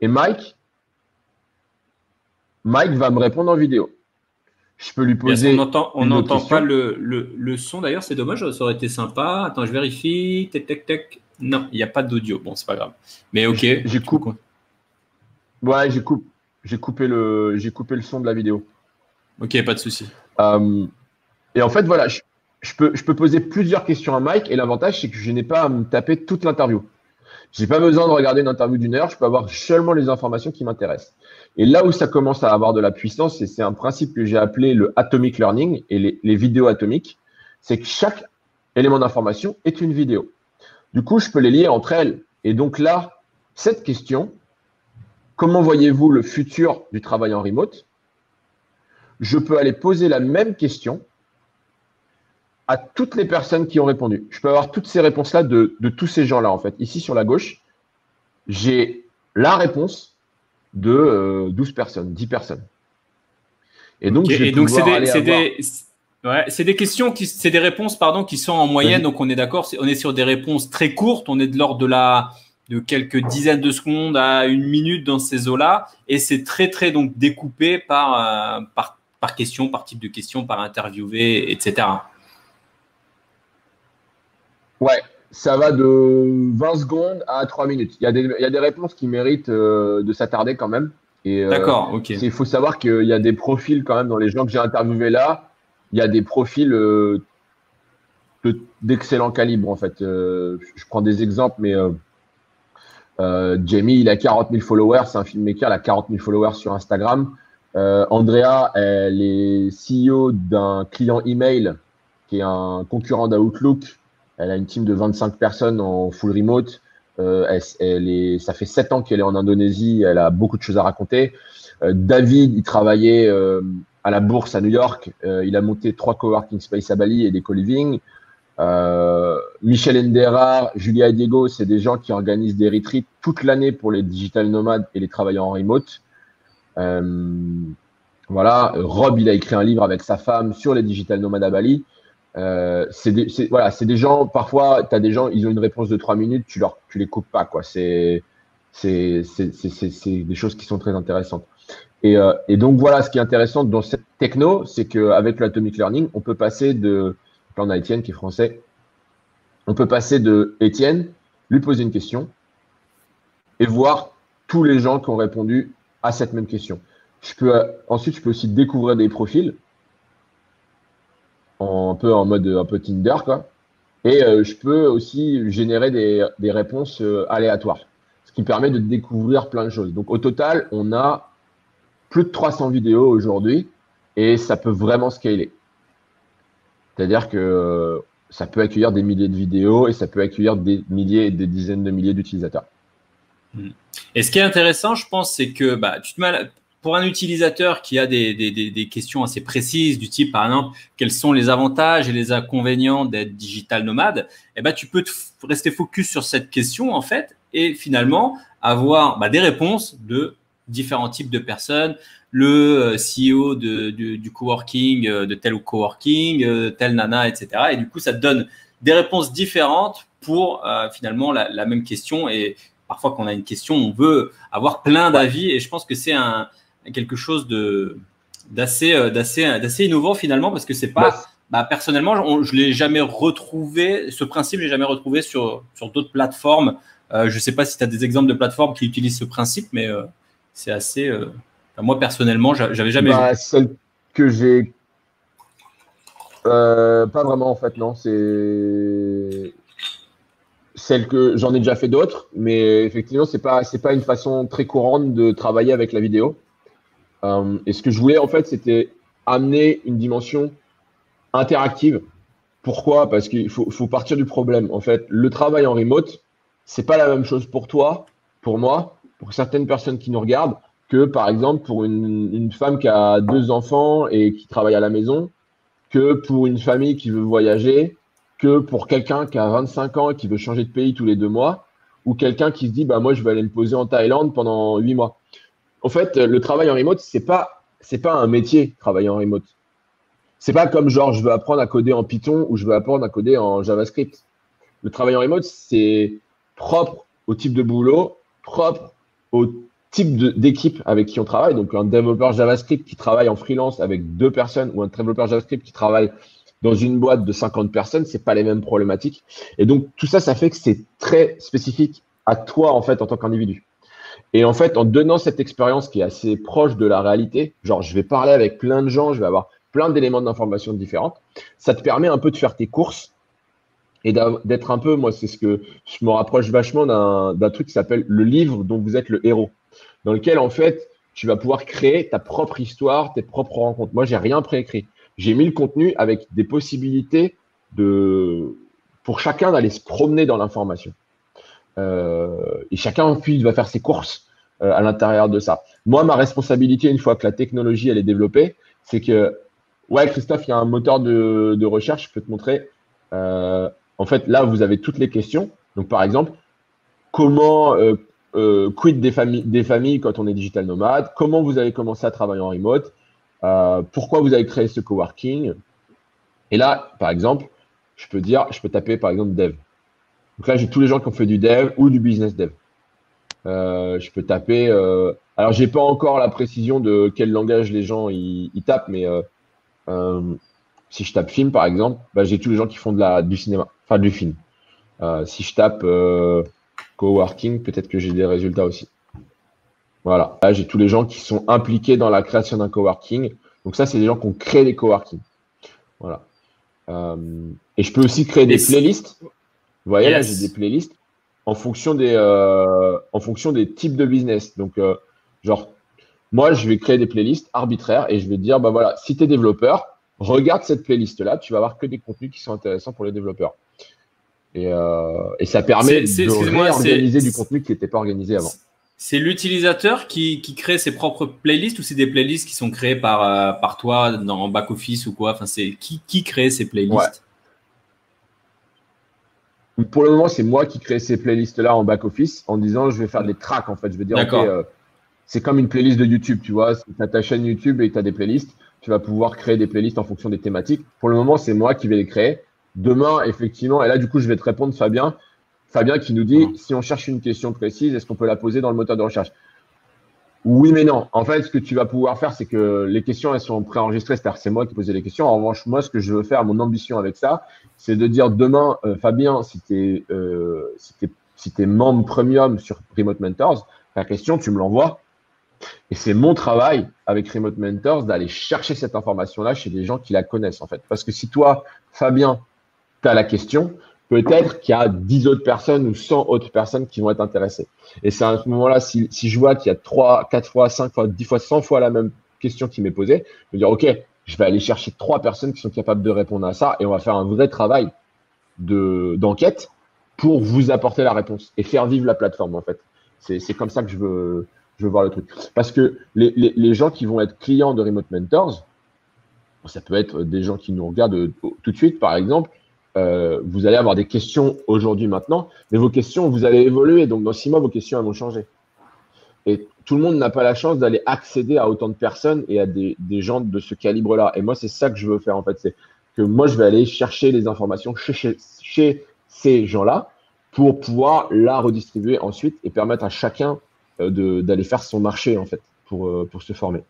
Et Mike, Mike va me répondre en vidéo. Je peux lui poser. on n'entend pas le, son? D'ailleurs, c'est dommage, ça aurait été sympa. Attends, je vérifie. Tac, tac, tac. Non, il n'y a pas d'audio. Bon, c'est pas grave. Mais ok. J'ai coupé. Ouais, j'ai coupé. J'ai coupé le, j'ai coupé le son de la vidéo. Ok, pas de souci. Euh, et en fait, voilà, je, peux, je peux poser plusieurs questions à Mike et l'avantage, c'est que je n'ai pas à me taper toute l'interview. J'ai pas besoin de regarder une interview d'une heure, je peux avoir seulement les informations qui m'intéressent. Et là où ça commence à avoir de la puissance, et c'est un principe que j'ai appelé le atomic learning et les, vidéos atomiques, c'est que chaque élément d'information est une vidéo. Du coup, je peux les lier entre elles. Et donc là, cette question, comment voyez-vous le futur du travail en remote? Je peux aller poser la même question à toutes les personnes qui ont répondu. Je peux avoir toutes ces réponses-là de, tous ces gens-là, en fait. Ici, sur la gauche, j'ai la réponse de 12 euh, personnes, 10 personnes. Et donc, c'est des, c'est des, questions qui, c'est des réponses, pardon, qui sont en moyenne. Donc, on est d'accord, on est sur des réponses très courtes. On est de l'ordre de la, de quelques dizaines de secondes à une minute dans ces eaux-là. Et c'est très, très, donc, découpé par, euh, par, par question, par type de question, par interviewé, etc. Ouais, ça va de 20 secondes à 3 minutes. Il y a des, il y a des réponses qui méritent euh, de s'attarder quand même. D'accord, ok. Il faut savoir qu'il y a des profils quand même dans les gens que j'ai interviewés là. Il y a des profils d'excellent calibre en fait. je prends des exemples, mais Jamie, il a 40 000 followers, c'est un filmmaker, il a 40 000 followers sur Instagram. Andrea, elle est CEO d'un client email qui est un concurrent d'Outlook. Elle a une team de 25 personnes en full remote. Euh, ça fait 7 ans qu'elle est en Indonésie. Elle a beaucoup de choses à raconter. Euh, David, il travaillait euh, à la bourse à New York. il a monté trois coworking space à Bali et des co-living. Michel Endera, Julia et Diego, c'est des gens qui organisent des retreats toute l'année pour les digital nomades et les travailleurs en remote. voilà, Rob, il a écrit un livre avec sa femme sur les digital nomades à Bali. Euh, c'est des, voilà, c'est des gens, parfois, tu des gens, ils ont une réponse de 3 minutes, tu leur, tu les coupes pas, quoi. C'est, c'est, des choses qui sont très intéressantes. Et, euh, et, donc, voilà, ce qui est intéressant dans cette techno, c'est qu'avec l'Atomic Learning, on peut passer de, là, on a Étienne qui est français, on peut passer de Étienne, lui poser une question et voir tous les gens qui ont répondu à cette même question. Je peux, ensuite, je peux aussi découvrir des profils un peu en mode un peu Tinder, quoi. Et euh, je peux aussi générer des, réponses euh, aléatoires, ce qui permet de découvrir plein de choses. Donc au total, on a plus de 300 vidéos aujourd'hui et ça peut vraiment scaler. C'est-à-dire que euh, ça peut accueillir des milliers de vidéos et ça peut accueillir des milliers et des dizaines de milliers d'utilisateurs. Et ce qui est intéressant, je pense, c'est que bah, tu te pour un utilisateur qui a des, questions assez précises du type, par exemple, quels sont les avantages et les inconvénients d'être digital nomade, eh ben, tu peux rester focus sur cette question, en fait, et finalement avoir bah, des réponses de différents types de personnes, le euh, CEO de, du coworking, euh, de tel ou coworking, euh, tel nana, etc. Et du coup, ça te donne des réponses différentes pour finalement la, la, même question. Et parfois, quand on a une question, on veut avoir plein d'avis. Et je pense que c'est un, quelque chose de d'assez euh, d'assez d'assez innovant finalement parce que c'est pas bah, personnellement je l'ai jamais retrouvé ce principe j'ai jamais retrouvé sur sur d'autres plateformes. Euh, je sais pas si tu as des exemples de plateformes qui utilisent ce principe mais euh, c'est assez moi personnellement j'avais jamais bah, celle que j'ai pas vraiment en fait non c'est celle que j'en ai déjà fait d'autres mais effectivement c'est pas c'est pas une façon très courante de travailler avec la vidéo euh, et ce que je voulais, en fait, c'était amener une dimension interactive. Pourquoi? Parce qu'il faut, partir du problème. En fait, le travail en remote, c'est pas la même chose pour toi, pour moi, pour certaines personnes qui nous regardent, que par exemple pour une, femme qui a deux enfants et qui travaille à la maison, que pour une famille qui veut voyager, que pour quelqu'un qui a 25 ans et qui veut changer de pays tous les deux mois, ou quelqu'un qui se dit bah moi je vais aller me poser en Thaïlande pendant huit mois. En fait, le travail en remote, c'est pas c'est pas un métier travailler en remote. C'est pas comme genre je veux apprendre à coder en Python ou je veux apprendre à coder en JavaScript. Le travail en remote, c'est propre au type de boulot, propre au type d'équipe avec qui on travaille. Donc un développeur JavaScript qui travaille en freelance avec deux personnes ou un développeur JavaScript qui travaille dans une boîte de 50 personnes, c'est pas les mêmes problématiques. Et donc tout ça, ça fait que c'est très spécifique à toi en fait en tant qu'individu. Et en fait, en donnant cette expérience qui est assez proche de la réalité, genre je vais parler avec plein de gens, je vais avoir plein d'éléments d'information différentes, ça te permet un peu de faire tes courses et d'être un peu, moi c'est ce que je me rapproche vachement d'un truc qui s'appelle le livre dont vous êtes le héros, dans lequel en fait tu vas pouvoir créer ta propre histoire, tes propres rencontres. Moi j'ai rien préécrit, j'ai mis le contenu avec des possibilités de pour chacun d'aller se promener dans l'information. Euh, et chacun ensuite va faire ses courses euh, à l'intérieur de ça. Moi, ma responsabilité, une fois que la technologie elle est développée, c'est que, ouais, Christophe, il y a un moteur de, de recherche, je peux te montrer. Euh, en fait, là, vous avez toutes les questions. Donc, par exemple, comment euh, euh, des familles, des familles quand on est digital nomade? Comment vous avez commencé à travailler en remote? Euh, Pourquoi vous avez créé ce coworking? Et là, par exemple, je peux dire, je peux taper par exemple dev. Donc là, j'ai tous les gens qui ont fait du dev ou du business dev. Euh, je peux taper. Euh, alors, j'ai pas encore la précision de quel langage les gens ils, tapent, mais euh, euh, si je tape film, par exemple, bah, j'ai tous les gens qui font de la, du cinéma, enfin du film. Si je tape coworking, peut-être que j'ai des résultats aussi. Voilà. Là, j'ai tous les gens qui sont impliqués dans la création d'un coworking. Donc ça, c'est des gens qui ont créé des coworking. Voilà. Et je peux aussi créer des playlists. Vous voyez, là, j'ai des playlists en fonction des, euh, en fonction des types de business. Donc, euh, genre, moi, je vais créer des playlists arbitraires et je vais dire, bah voilà, si tu es développeur, regarde cette playlist-là, tu vas avoir que des contenus qui sont intéressants pour les développeurs. Et, et ça permet de réorganiser du contenu qui n'était pas organisé avant. C'est l'utilisateur qui, crée ses propres playlists ou c'est des playlists qui sont créées par, euh, par toi dans back office ou quoi? Enfin, c'est qui, qui crée ces playlists? Pour le moment, c'est moi qui crée ces playlists-là en back office en disant je vais faire des tracks en fait. Je vais dire euh, c'est comme une playlist de YouTube, tu vois. Tu as ta chaîne YouTube et tu as des playlists, tu vas pouvoir créer des playlists en fonction des thématiques. Pour le moment, c'est moi qui vais les créer. Demain, effectivement, et là, du coup, je vais te répondre, Fabien. Fabien qui nous dit si on cherche une question précise, est-ce qu'on peut la poser dans le moteur de recherche? Oui, mais non. En fait, ce que tu vas pouvoir faire, c'est que les questions, elles sont préenregistrées, c'est-à-dire c'est moi qui posais les questions. En revanche, moi, ce que je veux faire, mon ambition avec ça, c'est de dire demain, euh, Fabien, si tu es, euh, membre premium sur Remote Mentors, la question, tu me l'envoies. Et c'est mon travail avec Remote Mentors d'aller chercher cette information-là chez des gens qui la connaissent, en fait. Parce que si toi, Fabien, tu as la question, peut-être qu'il y a 10 autres personnes ou 100 autres personnes qui vont être intéressées. Et c'est à ce moment-là, si, je vois qu'il y a 3, 4 fois, 5 fois, 10 fois, 100 fois la même question qui m'est posée, je vais dire, OK, je vais aller chercher trois personnes qui sont capables de répondre à ça et on va faire un vrai travail d'enquête pour vous apporter la réponse et faire vivre la plateforme, en fait. C'est comme ça que je veux, je veux voir le truc. Parce que les, les gens qui vont être clients de Remote Mentors, ça peut être des gens qui nous regardent tout de suite, par exemple, euh, vous allez avoir des questions aujourd'hui, maintenant, mais vos questions, vous allez évoluer. Donc, dans six mois, vos questions elles vont changer. Et tout le monde n'a pas la chance d'aller accéder à autant de personnes et à des, gens de ce calibre-là. Et moi, c'est ça que je veux faire, en fait. C'est que moi, je vais aller chercher les informations chez, ces gens-là pour pouvoir la redistribuer ensuite et permettre à chacun euh, d'aller faire son marché, en fait, pour, euh, pour se former.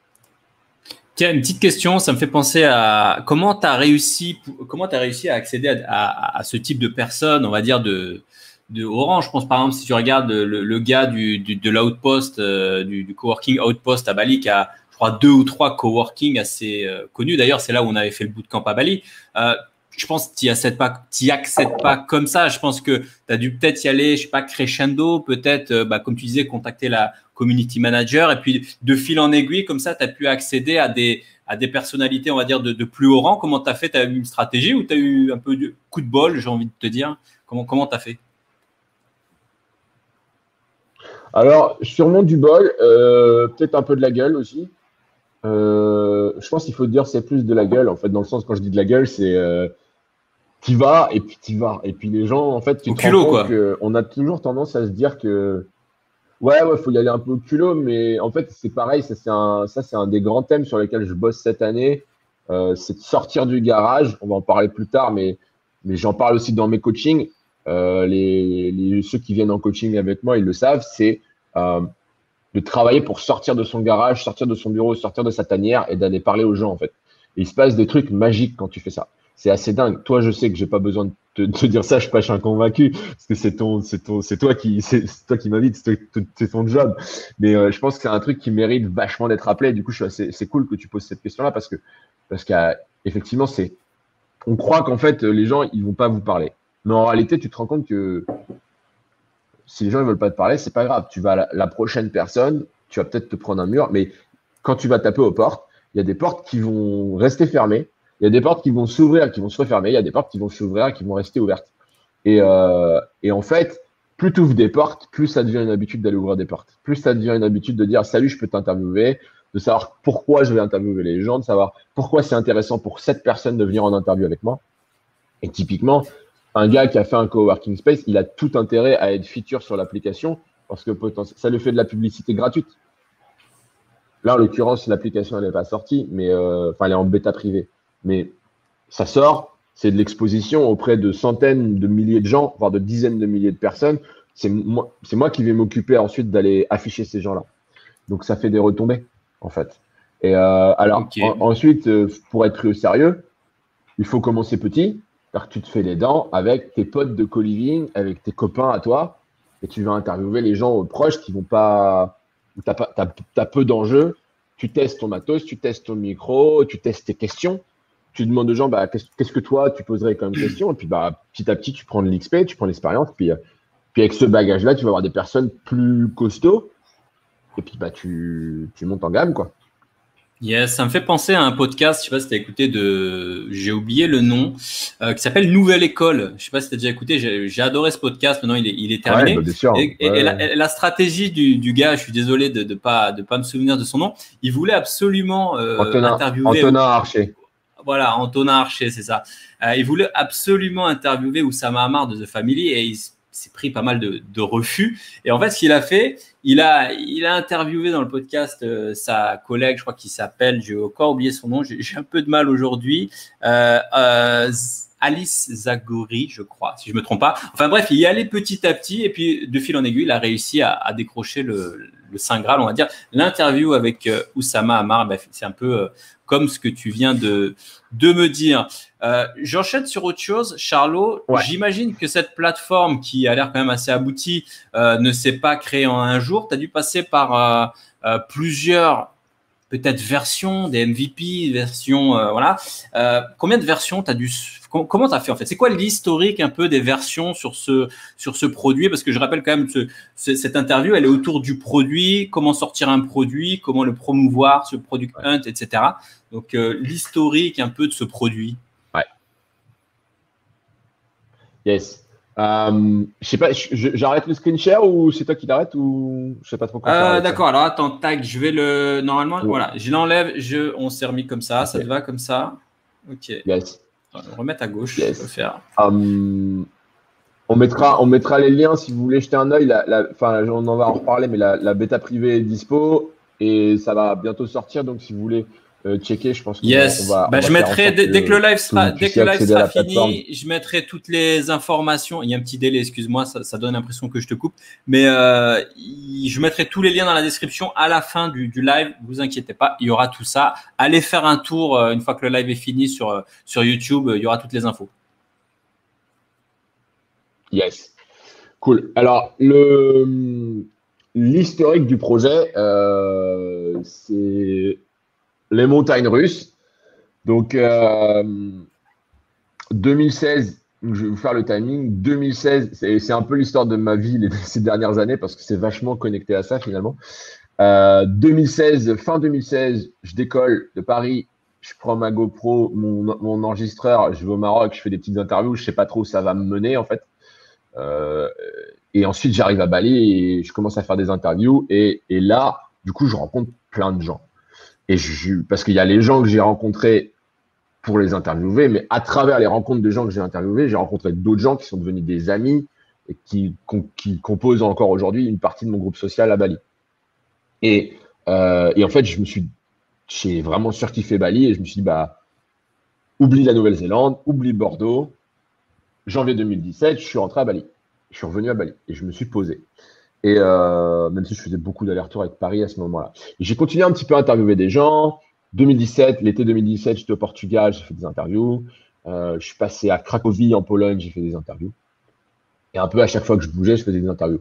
Tiens, une petite question, ça me fait penser à comment tu as réussi, comment as réussi à accéder à, ce type de personnes, on va dire de, de Orange? Je pense par exemple si tu regardes le, gars du, de l'outpost, euh, du, coworking outpost à Bali, qui a, je crois, deux ou trois coworking assez euh, connus. D'ailleurs, c'est là où on avait fait le bootcamp à Bali. Euh, je pense que tu pas, accèdes pas comme ça. Je pense que tu as dû peut-être y aller, je sais pas, crescendo, peut-être, bah, comme tu disais, contacter la, community manager. Et puis, de fil en aiguille, comme ça, tu as pu accéder à des, personnalités, on va dire, de, plus haut rang. Comment tu as fait? Tu as eu une stratégie ou tu as eu un peu de coup de bol, j'ai envie de te dire? Comment tu as fait? Alors, sûrement du bol, euh, peut-être un peu de la gueule aussi. Euh, je pense qu'il faut dire c'est plus de la gueule, en fait, dans le sens, quand je dis de la gueule, c'est euh, tu vas et puis tu vas. Et puis les gens, en fait, tu te on a toujours tendance à se dire que Ouais, ouais, faut y aller un peu au culot, mais en fait, c'est pareil, ça c'est un, ça c'est un des grands thèmes sur lesquels je bosse cette année. Euh, c'est de sortir du garage. On va en parler plus tard, mais, mais j'en parle aussi dans mes coachings. Euh, les, les, ceux qui viennent en coaching avec moi, ils le savent, c'est euh, de travailler pour sortir de son garage, sortir de son bureau, sortir de sa tanière et d'aller parler aux gens en fait. Et il se passe des trucs magiques quand tu fais ça c'est assez dingue. Toi, je sais que j'ai pas besoin de te, dire ça, je suis pas un convaincu, parce que c'est ton, c'est ton, c'est toi qui, c'est toi qui m'invite, c'est ton job. Mais euh, je pense que c'est un truc qui mérite vachement d'être appelé. Du coup, c'est cool que tu poses cette question-là parce que, parce qu'effectivement, c'est, on croit qu'en fait, les gens, ils vont pas vous parler. Mais en réalité, tu te rends compte que si les gens ne veulent pas te parler, c'est pas grave. Tu vas à la prochaine personne, tu vas peut-être te prendre un mur, mais quand tu vas taper aux portes, il y a des portes qui vont rester fermées il y a des portes qui vont s'ouvrir, qui vont se refermer. Il y a des portes qui vont s'ouvrir, qui vont rester ouvertes. Et, euh, en fait, plus tu ouvres des portes, plus ça devient une habitude d'aller ouvrir des portes. Plus ça devient une habitude de dire salut, je peux t'interviewer, de savoir pourquoi je vais interviewer les gens, de savoir pourquoi c'est intéressant pour cette personne de venir en interview avec moi. Et typiquement, un gars qui a fait un coworking space, il a tout intérêt à être feature sur l'application parce que ça lui fait de la publicité gratuite. Là, en l'occurrence, l'application n'est pas sortie, mais euh, enfin, elle est en bêta privée mais ça sort, c'est de l'exposition auprès de centaines de milliers de gens, voire de dizaines de milliers de personnes. C'est moi, c'est moi qui vais m'occuper ensuite d'aller afficher ces gens-là. Donc ça fait des retombées, en fait. Et euh, alors, ensuite, euh, pour être au sérieux, il faut commencer petit, car tu te fais les dents avec tes potes de co avec tes copains à toi, et tu vas interviewer les gens proches qui vont pas tu as, peu d'enjeux, tu testes ton matos, tu testes ton micro, tu testes tes questions. Tu demandes aux gens, bah, qu'est-ce que toi, tu poserais comme question? Et puis, bah, petit à petit, tu prends de l'XP, tu prends l'expérience. Puis, euh, puis, avec ce bagage-là, tu vas avoir des personnes plus costauds. Et puis, bah, tu, tu montes en gamme, quoi. Yes, ça me fait penser à un podcast, je sais pas si tu as écouté de, j'ai oublié le nom, euh, qui s'appelle Nouvelle École. Je sais pas si tu as déjà écouté, j'ai adoré ce podcast, maintenant il est, il est terminé. Bah, et, la, stratégie du, du, gars, je suis désolé de ne pas, de pas me souvenir de son nom, il voulait absolument euh, interviewer. Antonin Archer. Voilà, Antonin Archer, c'est ça. Euh, il voulait absolument interviewer Oussama Hamar de The Family et il s'est pris pas mal de, refus. Et en fait, ce qu'il a fait, il a, interviewé dans le podcast euh, sa collègue, je crois qu'il s'appelle, j'ai encore oublié son nom, j'ai un peu de mal aujourd'hui, euh, Alice Zagori, je crois, si je me trompe pas. Enfin bref, il y allait petit à petit et puis de fil en aiguille, il a réussi à décrocher le, le Saint Graal, on va dire. L'interview avec Oussama Amar, c'est un peu comme ce que tu viens de, de me dire. Euh, J'enchaîne sur autre chose. Charlot, j'imagine que cette plateforme qui a l'air quand même assez aboutie euh, ne s'est pas créée en un jour. Tu as dû passer par euh, euh, plusieurs peut-être versions des MVP, versions voilà. combien de versions tu as dû comment tu as fait en fait? C'est quoi l'historique un peu des versions sur ce sur ce produit? Parce que je rappelle quand même que cette interview, elle est autour du produit, comment sortir un produit, comment le promouvoir, ce product hunt, etc. Donc, euh, l'historique un peu de ce produit. Ouais. Yes. Euh, je sais pas, j'arrête le screen share ou c'est toi qui l'arrêtes ou je sais pas trop quoi. Euh, D'accord, alors attends, tac, je vais le. Normalement, voilà, je l'enlève, je... on s'est remis comme ça, ça te va comme ça? Ok. Yes. remettre à gauche, yes. faire. Um, on mettra, on mettra les liens si vous voulez jeter un œil. Enfin, on en va en reparler, mais la, la bêta privée est dispo et ça va bientôt sortir. Donc, si vous voulez euh, checker. Je pense yes. va, bah, je mettrai dès, que le live sera, dès que le live sera fini, je mettrai toutes les informations. Il y a un petit délai, excuse-moi, ça, ça, donne l'impression que je te coupe, mais euh, je mettrai tous les liens dans la description à la fin du, du, live. Vous inquiétez pas, il y aura tout ça. Allez faire un tour euh, une fois que le live est fini sur sur YouTube. Il y aura toutes les infos. Yes, cool. Alors le l'historique du projet, euh, c'est les montagnes russes. Donc, 2016, euh, je vais vous faire le timing. 2016, c'est un peu l'histoire de ma vie [laughs] ces dernières années parce que c'est vachement connecté à ça finalement. 2016, euh, fin 2016, je décolle de Paris, je prends ma GoPro, mon, enregistreur, je vais au Maroc, je fais des petites interviews, je sais pas trop où ça va me mener en fait. Euh, et ensuite, j'arrive à Bali et je commence à faire des interviews. Et, là, du coup, je rencontre plein de gens. Et parce qu'il y a les gens que j'ai rencontrés pour les interviewer, mais à travers les rencontres de gens que j'ai interviewés, j'ai rencontré d'autres gens qui sont devenus des amis et qui, composent encore aujourd'hui une partie de mon groupe social à Bali. Et, euh, et en fait, je me suis, j'ai vraiment surkiffé Bali et je me suis dit, bah, oublie la Nouvelle-Zélande, oublie Bordeaux. Janvier 2017, je suis rentré à Bali. Je suis revenu à Bali et je me suis posé. Et euh, même si je faisais beaucoup d'allers-retours avec Paris à ce moment-là. J'ai continué un petit peu à interviewer des gens. 2017, l'été 2017, j'étais au Portugal, j'ai fait des interviews. Euh, je suis passé à Cracovie en Pologne, j'ai fait des interviews. Et un peu à chaque fois que je bougeais, je faisais des interviews.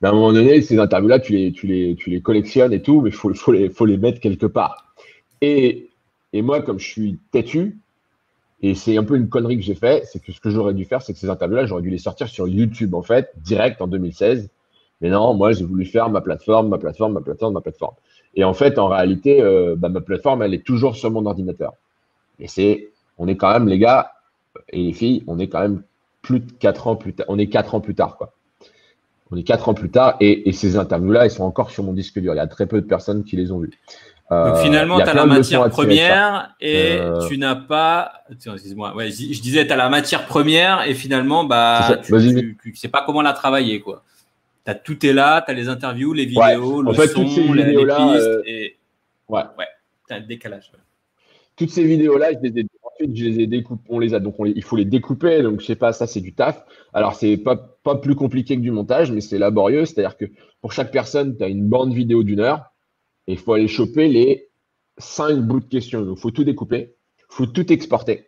Mais à un moment donné, ces interviews-là, tu les, tu, les, tu les collectionnes et tout, mais il faut, faut, les, faut les mettre quelque part. Et, et moi, comme je suis têtu, et c'est un peu une connerie que j'ai fait, c'est que ce que j'aurais dû faire, c'est que ces interviews-là, j'aurais dû les sortir sur YouTube, en fait, direct en 2016. Mais non, moi, j'ai voulu faire ma plateforme, ma plateforme, ma plateforme, ma plateforme. Et en fait, en réalité, euh, bah, ma plateforme, elle est toujours sur mon ordinateur. Et c'est, on est quand même, les gars et les filles, on est quand même plus de quatre ans plus tard. On est quatre ans plus tard, quoi. On est quatre ans plus tard et, ces interviews-là, elles sont encore sur mon disque dur. Il y a très peu de personnes qui les ont vues. Donc euh, finalement, tu as la matière première et euh, tu n'as pas. Excuse-moi. Ouais, je disais, tu as la matière première et finalement, bah, tu ne sais pas comment la travailler, quoi tout est là, tu as les interviews, les vidéos, le son, les, pistes. Euh, et... Ouais. Ouais, tu as le décalage. Toutes ces vidéos-là, je les ai, ensuite, je les ai découpées. On les a, donc il faut les découper. Donc, je sais pas, ça, c'est du taf. Alors, c'est pas, pas plus compliqué que du montage, mais c'est laborieux. C'est-à-dire que pour chaque personne, tu as une bande vidéo d'une heure et il faut aller choper les cinq bouts de questions. Donc, il faut tout découper, il faut tout exporter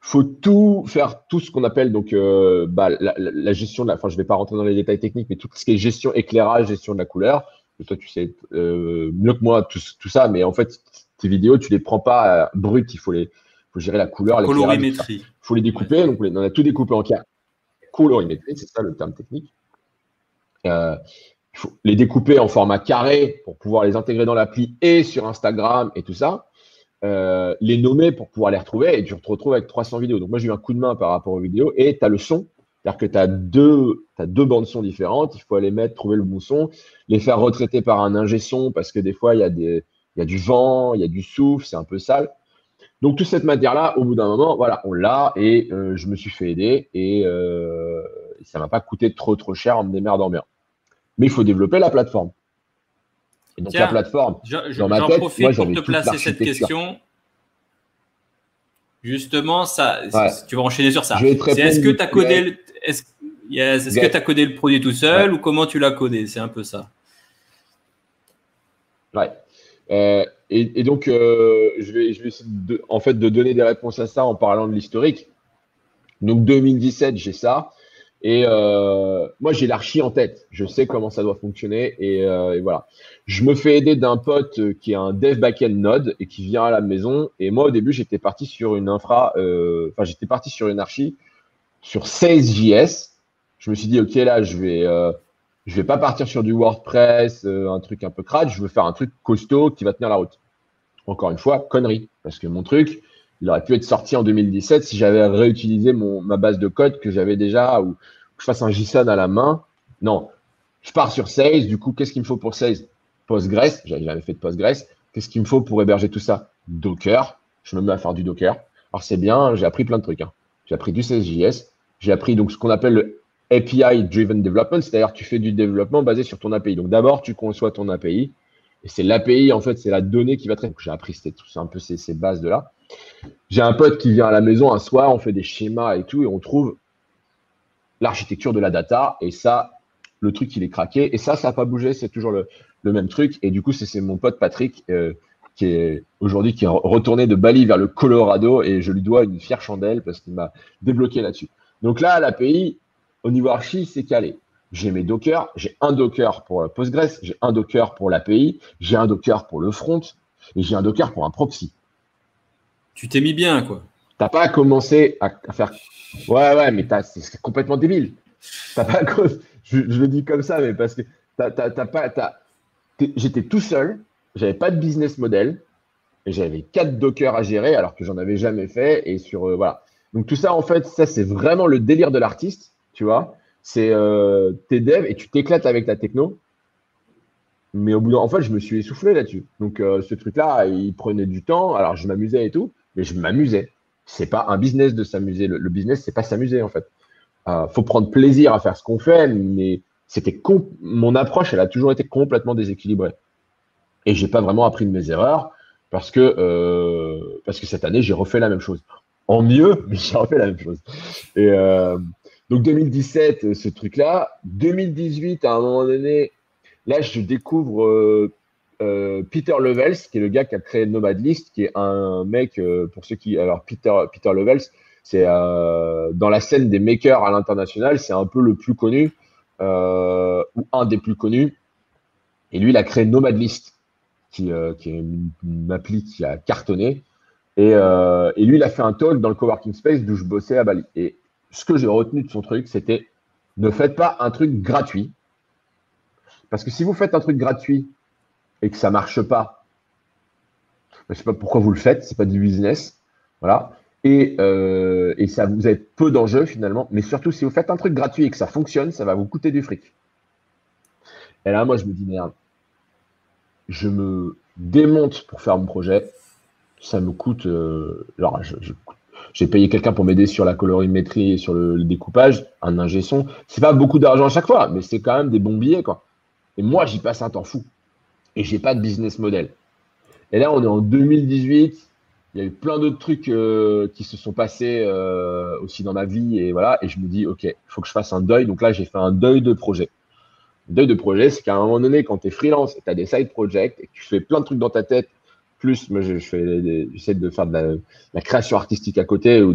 faut tout faire, tout ce qu'on appelle donc euh, bah, la, gestion de la. Enfin, je vais pas rentrer dans les détails techniques, mais tout ce qui est gestion éclairage, gestion de la couleur. toi, tu sais mieux que moi tout, tout, ça, mais en fait, tes vidéos, tu les prends pas brutes. Il faut les, faut gérer la couleur, colorimétrie. Il faut les découper. Donc, on a tout découpé en carré. Colorimétrie, c'est ça le terme technique. il faut les découper en format carré pour pouvoir les intégrer dans l'appli et sur Instagram et tout ça. Euh, les nommer pour pouvoir les retrouver et tu te retrouves avec 300 vidéos. Donc moi j'ai eu un coup de main par rapport aux vidéos et tu as le son, c'est-à-dire que tu as deux, bandes son différentes, il faut aller mettre, trouver le bon son, les faire retraiter par un ingé son parce que des fois il y, a du vent, il y a du souffle, c'est un peu sale. Donc toute cette matière-là, au bout d'un moment, voilà, on l'a et euh, je me suis fait aider et euh, ça m'a pas coûté trop trop cher en me démerdant bien. Mais il faut développer la plateforme. Et donc la plateforme, dans ma tête, profite pour te placer cette question. Justement, ça, tu vas enchaîner sur ça. Est-ce que tu as codé le, est-ce, que as codé le produit tout seul ou comment tu l'as codé? C'est un peu ça. Ouais. Euh, et, donc, euh, je, vais, je vais essayer de, en fait de donner des réponses à ça en parlant de l'historique. Donc 2017, j'ai ça. Et euh, moi, j'ai l'archi en tête. Je sais comment ça doit fonctionner. Et, euh, et voilà. Je me fais aider d'un pote qui est un dev backend Node et qui vient à la maison. Et moi, au début, j'étais parti sur une infra. Euh, enfin, j'étais parti sur une archi sur 16JS. Je me suis dit, OK, là, je vais, euh, je vais pas partir sur du WordPress, euh, un truc un peu crade. Je veux faire un truc costaud qui va tenir la route. Encore une fois, connerie. Parce que mon truc, il aurait pu être sorti en 2017 si j'avais réutilisé ma base de code que j'avais déjà ou que je fasse un JSON à la main. Non, je pars sur Sales. Du coup, qu'est-ce qu'il me faut pour Sales? Postgres. J'avais jamais fait de Postgres. Qu'est-ce qu'il me faut pour héberger tout ça? Docker. Je me mets à faire du Docker. Alors, c'est bien. J'ai appris plein de trucs. Hein. J'ai appris du CSJS. J'ai appris donc ce qu'on appelle le API Driven Development, c'est-à-dire tu fais du développement basé sur ton API. Donc d'abord, tu conçois ton API. Et c'est l'API, en fait, c'est la donnée qui va traiter. J'ai appris un peu ces, ces bases de là. J'ai un pote qui vient à la maison un soir, on fait des schémas et tout, et on trouve l'architecture de la data. Et ça, le truc, il est craqué. Et ça, ça n'a pas bougé, c'est toujours le, même truc. Et du coup, c'est mon pote Patrick euh, qui est aujourd'hui qui est retourné de Bali vers le Colorado et je lui dois une fière chandelle parce qu'il m'a débloqué là-dessus. Donc là, l'API, au niveau archi, c'est calé. J'ai mes Docker, j'ai un Docker pour Postgres, j'ai un Docker pour l'API, j'ai un Docker pour le front et j'ai un Docker pour un proxy tu t'es mis bien, quoi. T'as pas commencé à, faire. Ouais, ouais, mais c'est complètement débile. T'as pas. [laughs] Je, je, le dis comme ça, mais parce que t'as pas. J'étais tout seul, j'avais pas de business model, j'avais quatre dockers à gérer alors que j'en avais jamais fait. Et sur. Euh, voilà. Donc tout ça, en fait, ça, c'est vraiment le délire de l'artiste, tu vois. C'est euh, tes devs et tu t'éclates avec la techno. Mais au bout d'un en fait, je me suis essoufflé là-dessus. Donc, euh, ce truc-là, il prenait du temps. Alors, je m'amusais et tout mais je m'amusais. C'est pas un business de s'amuser. Le, business, business, c'est pas s'amuser en fait. Euh, faut prendre plaisir à faire ce qu'on fait, mais c'était mon approche, elle a toujours été complètement déséquilibrée. Et j'ai pas vraiment appris de mes erreurs parce que euh, parce que cette année j'ai refait la même chose. En mieux, [laughs] mais j'ai refait la même chose. Et euh, donc 2017, ce truc-là. 2018, à un moment donné, là je découvre euh, Peter Levels, qui est le gars qui a créé Nomad List, qui est un mec, euh, pour ceux qui. Alors, Peter, Peter Levels, c'est euh, dans la scène des makers à l'international, c'est un peu le plus connu, ou un des plus connus. Et lui, il a créé Nomad List, qui, est une, appli qui a cartonné. Et, et, lui, il a fait un talk dans le coworking space d'où je bossais à Bali. Et ce que j'ai retenu de son truc, c'était ne faites pas un truc gratuit. Parce que si vous faites un truc gratuit et que ça marche pas, je sais pas pourquoi vous le faites, c'est pas du business, voilà. Et, euh, et ça vous avez peu d'enjeux finalement, mais surtout si vous faites un truc gratuit et que ça fonctionne, ça va vous coûter du fric. Et là, moi, je me dis merde, je me démonte pour faire mon projet, ça me coûte. Euh, alors, j'ai payé quelqu'un pour m'aider sur la colorimétrie et sur le, découpage, un ingé son. C'est pas beaucoup d'argent à chaque fois, mais c'est quand même des bons billets. Et moi, j'y passe un temps fou et j'ai pas de business model. Et là, on est en 2018. Il y a eu plein d'autres trucs euh, qui se sont passés euh, aussi dans ma vie et voilà. Et je me dis, ok, il faut que je fasse un deuil. Donc là, j'ai fait un deuil de projet. deuil de projet, c'est qu'à un moment donné, quand tu es freelance et tu as des side projects et que tu fais plein de trucs dans ta tête, plus je, fais j'essaie de faire de la, création artistique à côté. Au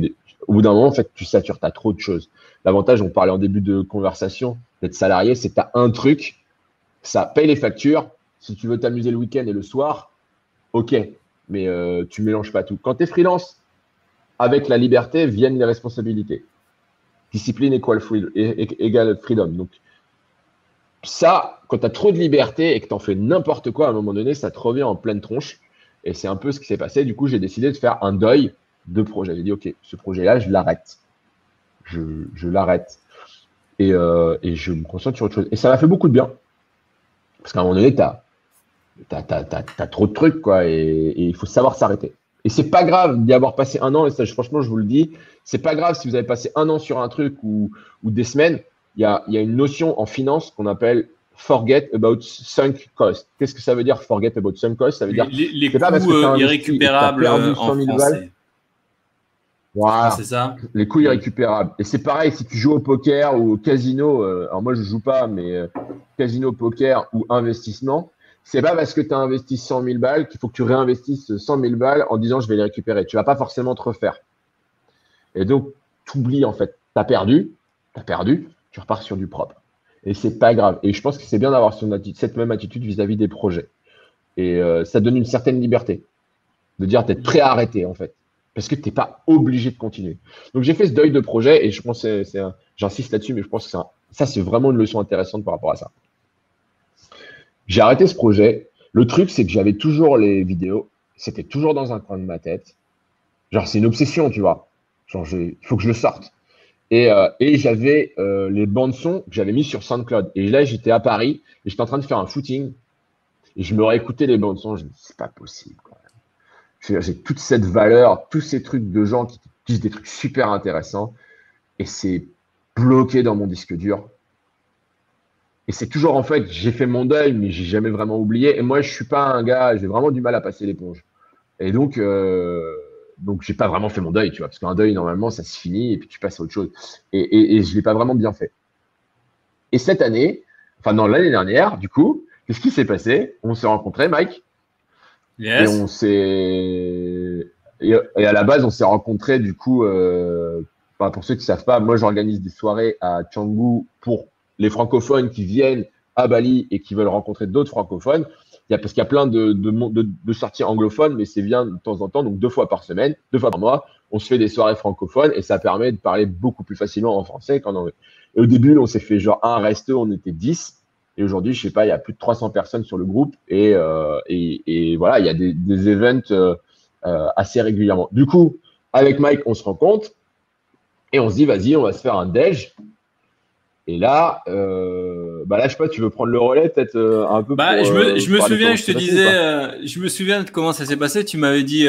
bout d'un moment, en fait, tu satures, tu as trop de choses. L'avantage, on parlait en début de conversation, d'être salarié, c'est que tu as un truc Ça paye les factures. Si tu veux t'amuser le week-end et le soir, ok, mais euh, tu mélanges pas tout. Quand tu es freelance, avec la liberté viennent les responsabilités. Discipline égale freedom. Donc, ça, quand tu as trop de liberté et que tu en fais n'importe quoi à un moment donné, ça te revient en pleine tronche. Et c'est un peu ce qui s'est passé. Du coup, j'ai décidé de faire un deuil de projet. J'ai dit, OK, ce projet-là, je l'arrête. Je, l'arrête. Euh, et, je me concentre sur autre chose. Et ça m'a fait beaucoup de bien. Parce qu'à un moment donné, tu as, trop de trucs, quoi. Et, il faut savoir s'arrêter. Et c'est pas grave d'y avoir passé un an. Et ça, franchement, je vous le dis, c'est pas grave si vous avez passé un an sur un truc ou, des semaines. Il y a, y a une notion en finance qu'on appelle forget about sunk cost. Qu'est-ce que ça veut dire forget about sunk cost? Ça veut dire les, les coûts euh, irrécupérables euh, en français. Voilà. c'est ça. Les coûts irrécupérables. Et c'est pareil si tu joues au poker ou au casino. Euh, alors moi je joue pas, mais casino, poker ou investissement. C'est pas parce que tu as investi 100 000 balles qu'il faut que tu réinvestisses 100 000 balles en disant je vais les récupérer. Tu vas pas forcément te refaire. Et donc, tu oublies en fait. Tu as perdu, tu perdu, tu repars sur du propre. Et c'est pas grave. Et je pense que c'est bien d'avoir cette même attitude vis-à-vis des projets. Et euh, ça donne une certaine liberté de dire d'être prêt à arrêter en fait. Parce que tu n'es pas obligé de continuer. Donc j'ai fait ce deuil de projet et je pense que c'est, j'insiste là-dessus, mais je pense que ça, c'est vraiment une leçon intéressante par rapport à ça. J'ai arrêté ce projet. Le truc, c'est que j'avais toujours les vidéos. C'était toujours dans un coin de ma tête. Genre, c'est une obsession, tu vois. Genre, il faut que je le sorte. Euh, et, j'avais euh, les bandes son que j'avais mis sur SoundCloud. Et là, j'étais à Paris et j'étais en train de faire un footing. Et je me réécoutais les bandes son. Je me dis, c'est pas possible. J'ai toute cette valeur, tous ces trucs de gens qui disent des trucs super intéressants. Et c'est bloqué dans mon disque dur. Et c'est toujours en fait, j'ai fait mon deuil, mais j'ai jamais vraiment oublié. Et moi, je suis pas un gars, j'ai vraiment du mal à passer l'éponge. Et donc, euh, donc j'ai pas vraiment fait mon deuil, tu vois, parce qu'un deuil normalement ça se finit et puis tu passes à autre chose. Et, et, et je l'ai pas vraiment bien fait. Et cette année, enfin non l'année dernière, du coup, qu'est-ce qui s'est passé? On s'est rencontrés, Mike. Yes. Et on s'est et, à la base on s'est rencontrés du coup. Euh, pour ceux qui savent pas, moi j'organise des soirées à Canggu pour les francophones qui viennent à Bali et qui veulent rencontrer d'autres francophones parce qu'il y a plein de, sorties anglophones, mais c'est bien de temps en temps, donc deux fois par semaine, deux fois par mois, on se fait des soirées francophones et ça permet de parler beaucoup plus facilement en français qu'en anglais. Et au début, on s'est fait genre un resto, on était 10. Et aujourd'hui, je sais pas, il y a plus de 300 personnes sur le groupe et, euh, et, voilà, il y a des, des events euh, euh, assez régulièrement. Du coup, avec Mike, on se rend compte et on se dit, vas-y, on va se faire un déj et là, euh, bah là, je sais pas, tu veux prendre le relais peut-être euh, un peu. Bah, je me, euh, je me souviens, je te disais, euh, je me souviens de comment ça s'est passé. Tu m'avais dit,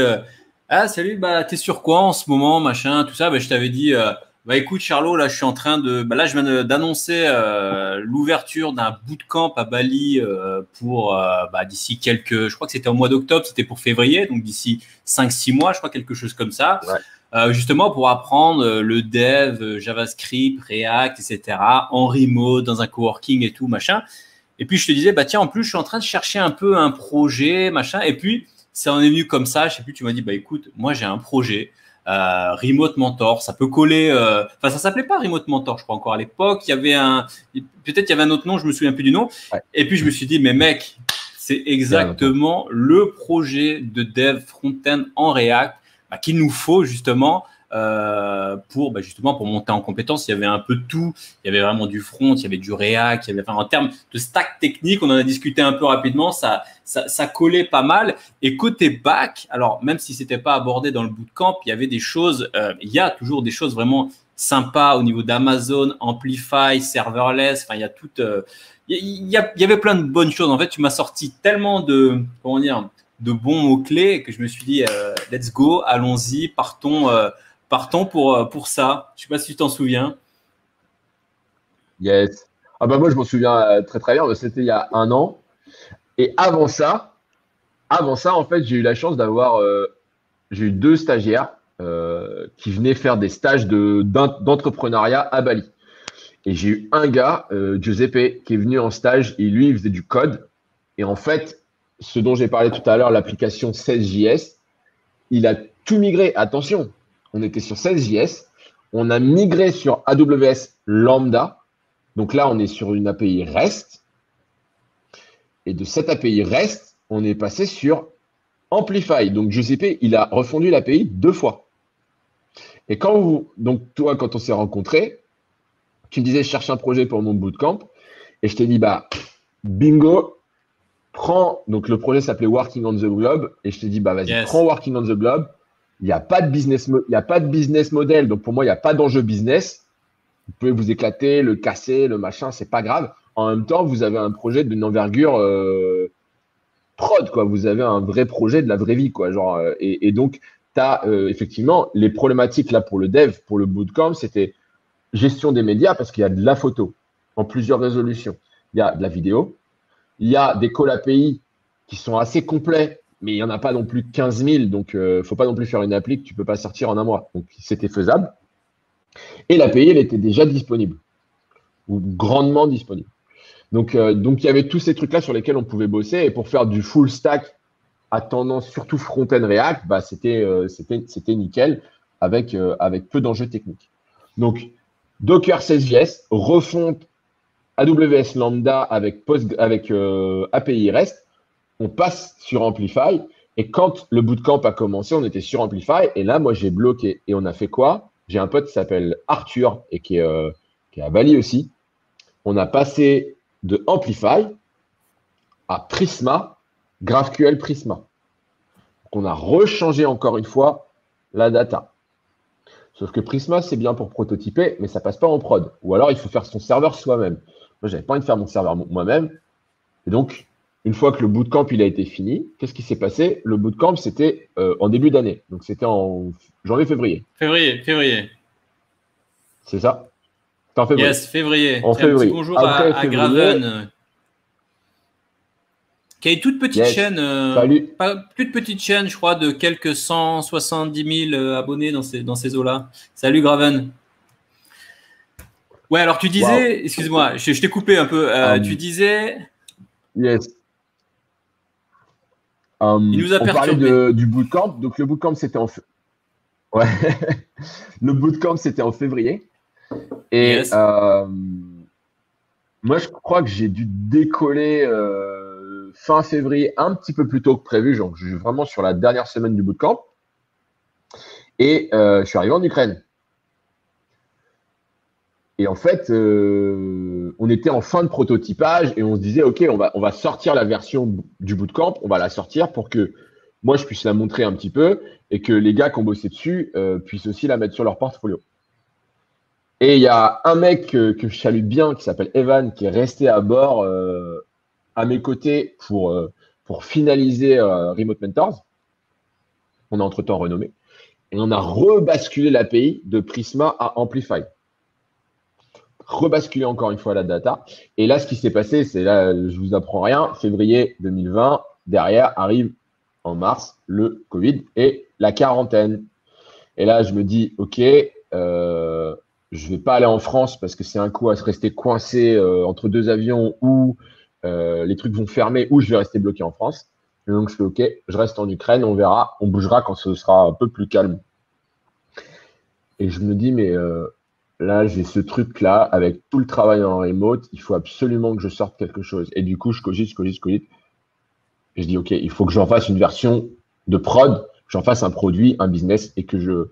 ah salut, bah t'es sur quoi en ce moment, machin, tout ça? Bah, je t'avais dit, bah écoute Charlot, là je suis en train de, bah là je viens d'annoncer l'ouverture d'un bootcamp à Bali pour bah, d'ici quelques, je crois que c'était au mois d'octobre, c'était pour février, donc d'ici 5-6 mois, je crois quelque chose comme ça. Ouais. Euh, justement pour apprendre euh, le dev, euh, JavaScript, React, etc. en remote, dans un coworking et tout, machin. Et puis je te disais, bah tiens, en plus, je suis en train de chercher un peu un projet, machin. Et puis, ça en est venu comme ça. Je sais plus, tu m'as dit, bah écoute, moi j'ai un projet. Euh, Remote Mentor, ça peut coller. Enfin, ça s'appelait pas Remote Mentor, je crois encore à l'époque. Il y avait un, peut-être il y avait un autre nom, je me souviens plus du nom. Et puis je me suis dit, mais mec, c'est exactement le projet de dev front-end en React bah, qu'il nous faut justement euh, pour bah, justement pour monter en compétence. Il y avait un peu tout. Il y avait vraiment du front, il y avait du React. Il y avait, enfin, en termes de stack technique, on en a discuté un peu rapidement. Ça, ça, ça collait pas mal. Et côté back, alors même si c'était pas abordé dans le bootcamp, il y avait des choses. Euh, il y a toujours des choses vraiment sympas au niveau d'Amazon, Amplify, serverless. Enfin, il y a tout. Euh, il, y a, il y avait plein de bonnes choses. En fait, tu m'as sorti tellement de comment dire de bons mots-clés que je me suis dit, euh, let's go, allons-y, partons, euh, partons pour, euh, pour ça. Je ne sais pas si tu t'en souviens. Yes. Ah bah moi, je m'en souviens très très bien. C'était il y a un an. Et avant ça, avant ça, en fait, j'ai eu la chance d'avoir, j'ai eu deux stagiaires qui venaient faire des stages d'entrepreneuriat à Bali. Et j'ai eu un gars, Giuseppe, qui est venu en stage et lui, il faisait du code. Et en fait, ce dont j'ai parlé tout à l'heure, l'application 16JS, il a tout migré. Attention, on était sur 16JS, on a migré sur AWS Lambda. Donc là, on est sur une API REST. Et de cette API REST, on est passé sur Amplify. Donc Giuseppe, il a refondu l'API deux fois. Et quand vous, donc toi, quand on s'est rencontrés, tu me disais, je cherche un projet pour mon bootcamp. Et je t'ai dit, bah, bingo, prends. Donc le projet s'appelait Working on the Globe. Et je t'ai dit, bah, vas-y, prends Working on the Globe. Il n'y a pas de business, il y a pas de business model. Donc pour moi, il n'y a pas d'enjeu business. Vous pouvez vous éclater, le casser, le machin, c'est pas grave. En même temps, vous avez un projet d'une envergure euh, prod, quoi. Vous avez un vrai projet de la vraie vie, quoi. Genre, euh, et, donc, tu as euh, effectivement les problématiques là pour le dev, pour le bootcamp, c'était gestion des médias parce qu'il y a de la photo en plusieurs résolutions. Il y a de la vidéo, il y a des calls API qui sont assez complets, mais il n'y en a pas non plus 15 000, donc il ne faut pas non plus faire une appli que tu ne peux pas sortir en un mois. Donc c'était faisable. Et l'API, elle était déjà disponible, ou grandement disponible. Donc, euh, donc il y avait tous ces trucs-là sur lesquels on pouvait bosser. Et pour faire du full stack à tendance surtout front-end React, bah, c'était, euh, nickel avec, euh, avec peu d'enjeux techniques. Donc, Docker 16JS, refonte AWS Lambda avec, Post, avec API REST. On passe sur Amplify. Et quand le bootcamp a commencé, on était sur Amplify. Et là, moi, j'ai bloqué. Et on a fait quoi? J'ai un pote qui s'appelle Arthur et qui est, qui est à Bali aussi. On a passé de Amplify à Prisma, GraphQL Prisma. On a rechangé encore une fois la data. Sauf que Prisma, c'est bien pour prototyper, mais ça passe pas en prod. Ou alors, il faut faire son serveur soi-même. Moi, j'avais pas envie de faire mon serveur moi-même. Et donc, une fois que le bootcamp il a été fini, qu'est-ce qui s'est passé? Le bootcamp, c'était euh, en début d'année. Donc, c'était en janvier-février. Février, février. C'est ça? En février. Yes, février. En février. bonjour à, Graven. Qui a une toute petite chaîne. Euh, Salut. Pas, toute petite chaîne, je crois, de quelques 170 000 euh, abonnés dans ces, dans ces eaux-là. Salut Graven. Ouais, alors tu disais, excuse-moi, je, t'ai coupé un peu. Euh, um, tu disais. Yes. Um, Il nous a on perturbé. du bootcamp. Donc le bootcamp, c'était en. Ouais. [laughs] le bootcamp, c'était en février. Et euh, moi, je crois que j'ai dû décoller euh, fin février, un petit peu plus tôt que prévu. Donc, je suis vraiment sur la dernière semaine du bootcamp. Et euh, je suis arrivé en Ukraine. Et en fait, on était en fin de prototypage et on se disait, OK, on va, on va sortir la version du bootcamp, on va la sortir pour que moi, je puisse la montrer un petit peu et que les gars qui ont bossé dessus puissent aussi la mettre sur leur portfolio. Et il y a un mec que, je salue bien qui s'appelle Evan qui est resté à bord euh, à mes côtés pour, euh, pour finaliser euh, Remote Mentors. On a entre-temps renommé. Et on a rebasculé l'API de Prisma à Amplify. Rebasculé encore une fois la data. Et là, ce qui s'est passé, c'est là, je vous apprends rien. Février 2020, derrière arrive en mars le Covid et la quarantaine. Et là, je me dis, OK, euh, je vais pas aller en France parce que c'est un coup à se rester coincé euh, entre deux avions ou euh, les trucs vont fermer ou je vais rester bloqué en France. Donc je fais OK, je reste en Ukraine, on verra, on bougera quand ce sera un peu plus calme. Et je me dis mais là j'ai ce truc là avec tout le travail en remote, il faut absolument que je sorte quelque chose. Et du coup je cogite, je cogite, je cogite. Et je dis OK, il faut que j'en fasse une version de prod, j'en fasse un produit, un business et que je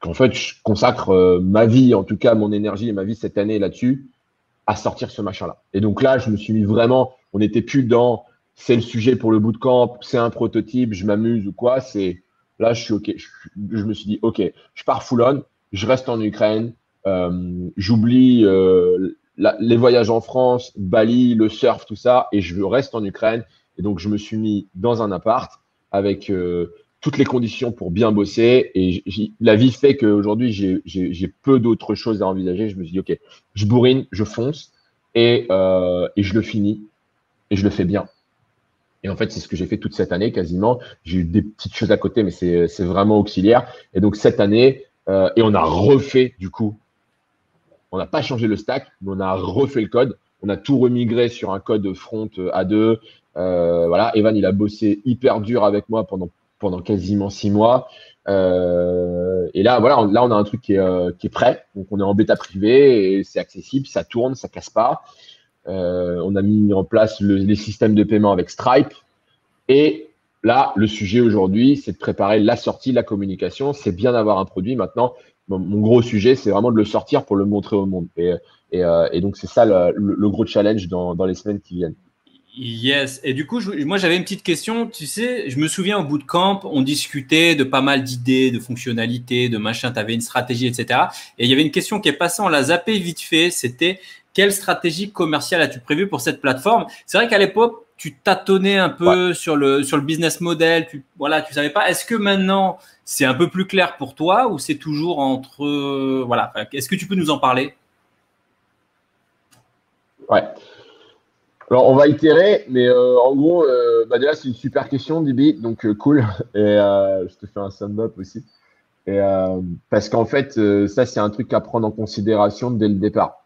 qu'en fait, je consacre euh, ma vie, en tout cas mon énergie et ma vie cette année là-dessus, à sortir ce machin-là. Et donc là, je me suis mis vraiment, on n'était plus dans c'est le sujet pour le bootcamp, c'est un prototype, je m'amuse ou quoi. C'est là, je suis ok. Je, me suis dit ok, je pars full on, je reste en Ukraine, j'oublie euh, les voyages en France, Bali, le surf, tout ça, et je reste en Ukraine. Et donc je me suis mis dans un appart avec toutes les conditions pour bien bosser. Et la vie fait qu'aujourd'hui, j'ai peu d'autres choses à envisager. Je me suis dit, OK, je bourrine, je fonce et, euh, je le finis et je le fais bien. Et en fait, c'est ce que j'ai fait toute cette année quasiment. J'ai eu des petites choses à côté, mais c'est vraiment auxiliaire. Et donc cette année, euh, et on a refait du coup, on n'a pas changé le stack, mais on a refait le code. On a tout remigré sur un code front A2. Euh, voilà, Evan, il a bossé hyper dur avec moi pendant quasiment six mois. Euh, et là, voilà, là, on a un truc qui est, euh, qui est, prêt. Donc, on est en bêta privée et c'est accessible, ça tourne, ça casse pas. on a mis en place les systèmes de paiement avec Stripe. Et là, le sujet aujourd'hui, c'est de préparer la sortie, la communication. C'est bien d'avoir un produit. Maintenant, mon, gros sujet, c'est vraiment de le sortir pour le montrer au monde. Et, et, donc, c'est ça le, gros challenge dans, les semaines qui viennent. Yes. Et du coup, moi, j'avais une petite question. Tu sais, je me souviens au bout de camp, on discutait de pas mal d'idées, de fonctionnalités, de machin. Tu avais une stratégie, etc. Et il y avait une question qui est passée, on l'a zappé vite fait. C'était quelle stratégie commerciale as-tu prévu pour cette plateforme? C'est vrai qu'à l'époque, tu tâtonnais un peu sur le sur le business model. Tu voilà, tu savais pas. Est-ce que maintenant c'est un peu plus clair pour toi ou c'est toujours entre voilà Est-ce que tu peux nous en parler? Ouais. Alors, on va itérer, mais euh, en gros, euh, bah déjà, c'est une super question, Dibi, donc euh, cool. [laughs] Et je te fais un sum up aussi. Et, parce qu'en fait, ça, c'est un truc à prendre en considération dès le départ.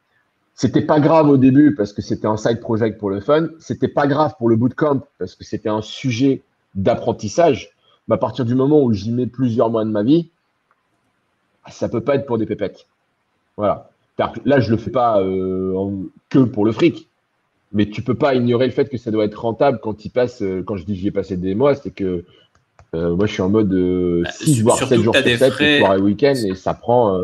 C'était pas grave au début parce que c'était un side project pour le fun. C'était pas grave pour le bootcamp parce que c'était un sujet d'apprentissage. Mais à partir du moment où j'y mets plusieurs mois de ma vie, ça peut pas être pour des pépettes. Voilà. Là, je le fais pas que pour le fric mais tu peux pas ignorer le fait que ça doit être rentable quand il passe. Euh, quand je dis j'y ai passé des mois, c'est que euh, moi je suis en mode 6 euh, bah, voire 7 jours sur 7, frais... soir et week-end, et ça prend.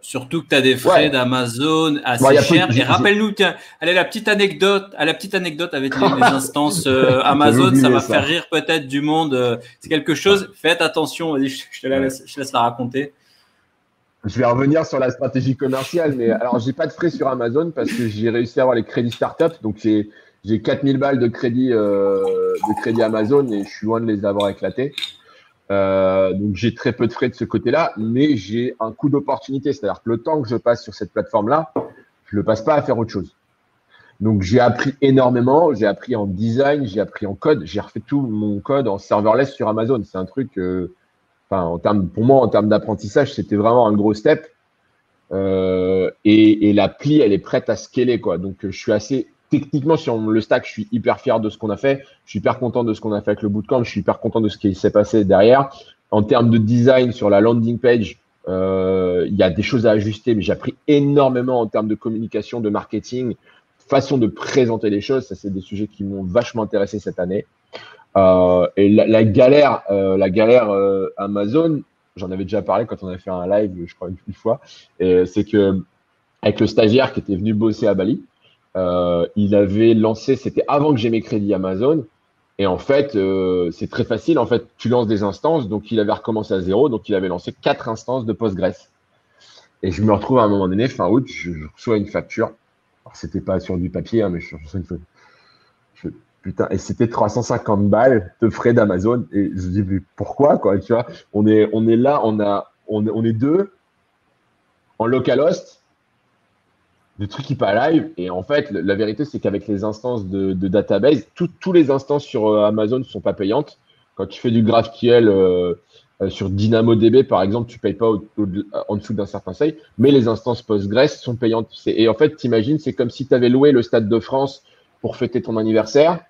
Surtout que tu as des frais d'Amazon assez chers. Et rappelle-nous, tiens, allez, la petite anecdote, à la petite anecdote avec les, [laughs] instances Amazon, ça va faire rire peut-être du monde. c'est quelque chose. Faites attention. Je, je te laisse, je laisse la raconter. Je vais revenir sur la stratégie commerciale, mais alors j'ai pas de frais sur Amazon parce que j'ai réussi à avoir les crédits startup. Donc j'ai j'ai 4000 balles de crédit euh, de crédit Amazon et je suis loin de les avoir éclatés. Euh, donc j'ai très peu de frais de ce côté-là, mais j'ai un coût d'opportunité, c'est-à-dire que le temps que je passe sur cette plateforme-là, je le passe pas à faire autre chose. Donc j'ai appris énormément, j'ai appris en design, j'ai appris en code, j'ai refait tout mon code en serverless sur Amazon. C'est un truc euh, en termes, pour moi, en termes d'apprentissage, c'était vraiment un gros step. Euh, et, l'appli, elle est prête à scaler, quoi. Donc, je suis assez techniquement sur le stack, je suis hyper fier de ce qu'on a fait. Je suis hyper content de ce qu'on a fait avec le bootcamp. Je suis hyper content de ce qui s'est passé derrière. En termes de design sur la landing page, euh, il y a des choses à ajuster, mais j'ai appris énormément en termes de communication, de marketing, façon de présenter les choses. Ça, c'est des sujets qui m'ont vachement intéressé cette année. Euh, et la, galère, la galère euh, Amazon, j'en avais déjà parlé quand on avait fait un live, je crois une, fois, c'est que avec le stagiaire qui était venu bosser à Bali, il avait lancé, c'était avant que j'ai mes crédits Amazon, et en fait, c'est très facile. En fait, tu lances des instances, donc il avait recommencé à zéro, donc il avait lancé quatre instances de Postgres. Et je me retrouve à un moment donné, fin août, je, reçois une facture. Alors, c'était pas sur du papier, hein, mais je reçois une, Putain, et c'était 350 balles de frais d'Amazon. Et je dis, mais pourquoi, quoi, tu vois? On est, on est là, on, a, on, on est deux en localhost, des trucs qui pas live. Et en fait, la vérité, c'est qu'avec les instances de, database, tous les instances sur euh, Amazon ne sont pas payantes. Quand tu fais du GraphQL euh, euh, sur DynamoDB, par exemple, tu payes pas en dessous d'un certain seuil, mais les instances Postgres sont payantes. Et en fait, t'imagines, c'est comme si tu avais loué le Stade de France pour fêter ton anniversaire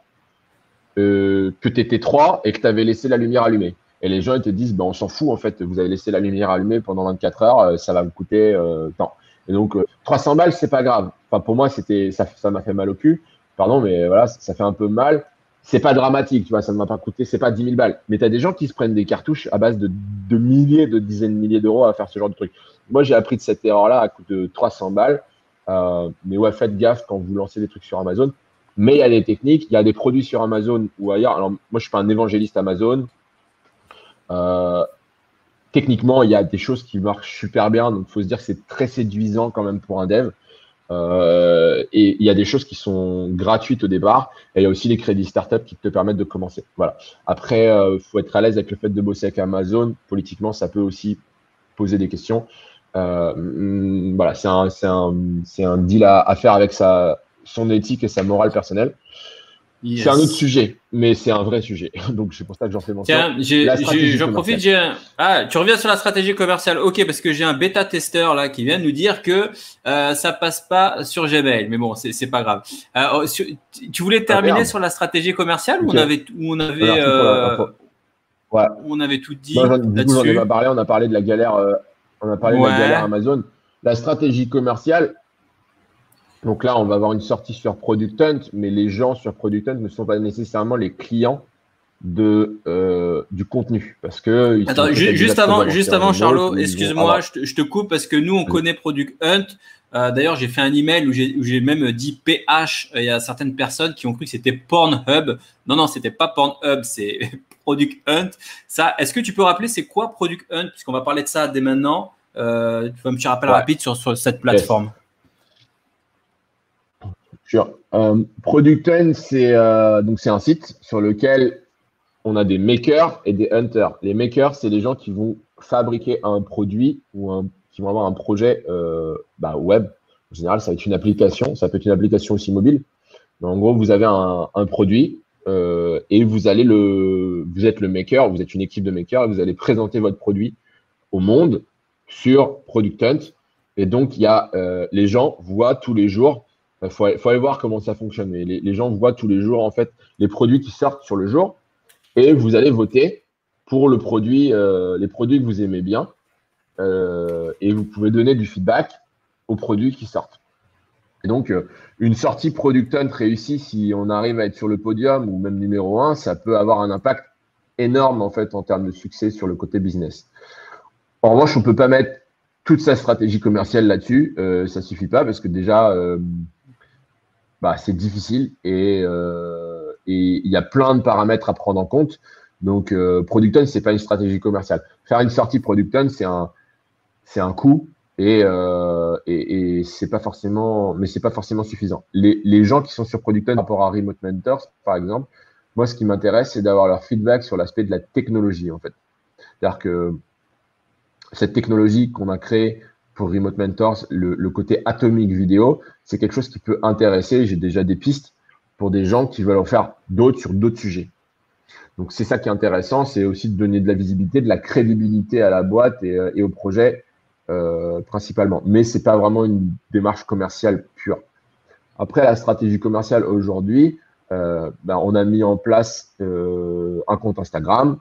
que tu étais trois et que tu avais laissé la lumière allumée. Et les gens ils te disent, ben, on s'en fout en fait, vous avez laissé la lumière allumée pendant 24 heures, ça va me coûter tant. Et donc 300 balles, c'est pas grave. Enfin pour moi c'était ça, m'a fait mal au cul. Pardon, mais voilà, ça fait un peu mal. C'est pas dramatique, tu vois, ça ne m'a pas coûté, c'est pas 10 000 balles. Mais tu as des gens qui se prennent des cartouches à base de, milliers, de dizaines de milliers d'euros à faire ce genre de truc. Moi, j'ai appris de cette erreur-là à coût de 300 balles. mais ouais, faites gaffe quand vous lancez des trucs sur Amazon. Mais il y a des techniques, il y a des produits sur Amazon ou ailleurs. Alors, moi, je suis pas un évangéliste Amazon. Euh, techniquement, il y a des choses qui marchent super bien. Donc, il faut se dire que c'est très séduisant quand même pour un dev. Euh, et il y a des choses qui sont gratuites au départ. Et il y a aussi les crédits startup qui te permettent de commencer. Voilà. Après, il euh, faut être à l'aise avec le fait de bosser avec Amazon. Politiquement, ça peut aussi poser des questions. Mm, voilà, c'est un, deal à, à faire avec sa, son éthique et sa morale personnelle. C'est un autre sujet, mais c'est un vrai sujet. [laughs] Donc c'est pour ça que j'en fais mention. Tiens, j'en profite. Ah, tu reviens sur la stratégie commerciale. Ok, parce que j'ai un bêta testeur là qui vient de nous dire que euh, ça passe pas sur Gmail. Mais bon, c'est pas grave. Euh, oh, tu voulais terminer sur la stratégie commerciale ou on avait, où on avait, euh, ouais. on avait tout dit. Moi, du coup, j'en ai parlé. On a parlé de la galère. Euh, on a parlé de la galère Amazon. La stratégie commerciale, Donc là, on va avoir une sortie sur Product Hunt, mais les gens sur Product Hunt ne sont pas nécessairement les clients de, euh, du contenu. Parce que Attends, juste avant, juste avant, Charlot, excuse-moi, je, te coupe parce que nous, on connaît Product Hunt. Euh, d'ailleurs, j'ai fait un email où j'ai même dit PH. Il y a certaines personnes qui ont cru que c'était Pornhub. Non, non, c'était pas Pornhub, c'est [laughs] Product Hunt. Ça, est-ce que tu peux rappeler c'est quoi Product Hunt? Puisqu'on va parler de ça dès maintenant. Euh, tu vas me faire un rappel rapide sur, sur, cette plateforme? Sure. Product Hunt, c'est donc c'est un site sur lequel on a des makers et des hunters. Les makers, c'est les gens qui vont fabriquer un produit ou qui vont avoir un projet euh, bah, web. En général, ça va être une application. Ça peut être une application aussi mobile. Mais en gros, vous avez un, produit euh, et vous allez le, vous êtes le maker, vous êtes une équipe de makers et vous allez présenter votre produit au monde sur Product Hunt. Et donc, il y a euh, les gens voient tous les jours. Il faut, aller voir comment ça fonctionne. Mais les, gens voient tous les jours en fait les produits qui sortent sur le jour et vous allez voter pour le produit, euh, les produits que vous aimez bien. Euh, et vous pouvez donner du feedback aux produits qui sortent. Et donc, euh, une sortie Product Hunt réussie, si on arrive à être sur le podium ou même numéro un, ça peut avoir un impact énorme en fait en termes de succès sur le côté business. En revanche, on ne peut pas mettre toute sa stratégie commerciale là-dessus. Euh, ça suffit pas parce que déjà, bah, c'est difficile et et il y a plein de paramètres à prendre en compte. Donc, euh, Product ce n'est pas une stratégie commerciale. Faire une sortie Product c'est un, c'est un coût et, euh, et, c'est pas forcément, mais c'est pas forcément suffisant. Les, les, gens qui sont sur Product par rapport à Remote Mentors, par exemple, moi, ce qui m'intéresse, c'est d'avoir leur feedback sur l'aspect de la technologie, en fait. C'est-à-dire que cette technologie qu'on a créée pour Remote Mentors, le, côté atomique vidéo, c'est quelque chose qui peut intéresser. J'ai déjà des pistes pour des gens qui veulent en faire d'autres sur d'autres sujets. Donc c'est ça qui est intéressant, c'est aussi de donner de la visibilité, de la crédibilité à la boîte et, euh, au projet euh, principalement. Mais c'est pas vraiment une démarche commerciale pure. Après la stratégie commerciale aujourd'hui, euh, ben, on a mis en place un compte Instagram.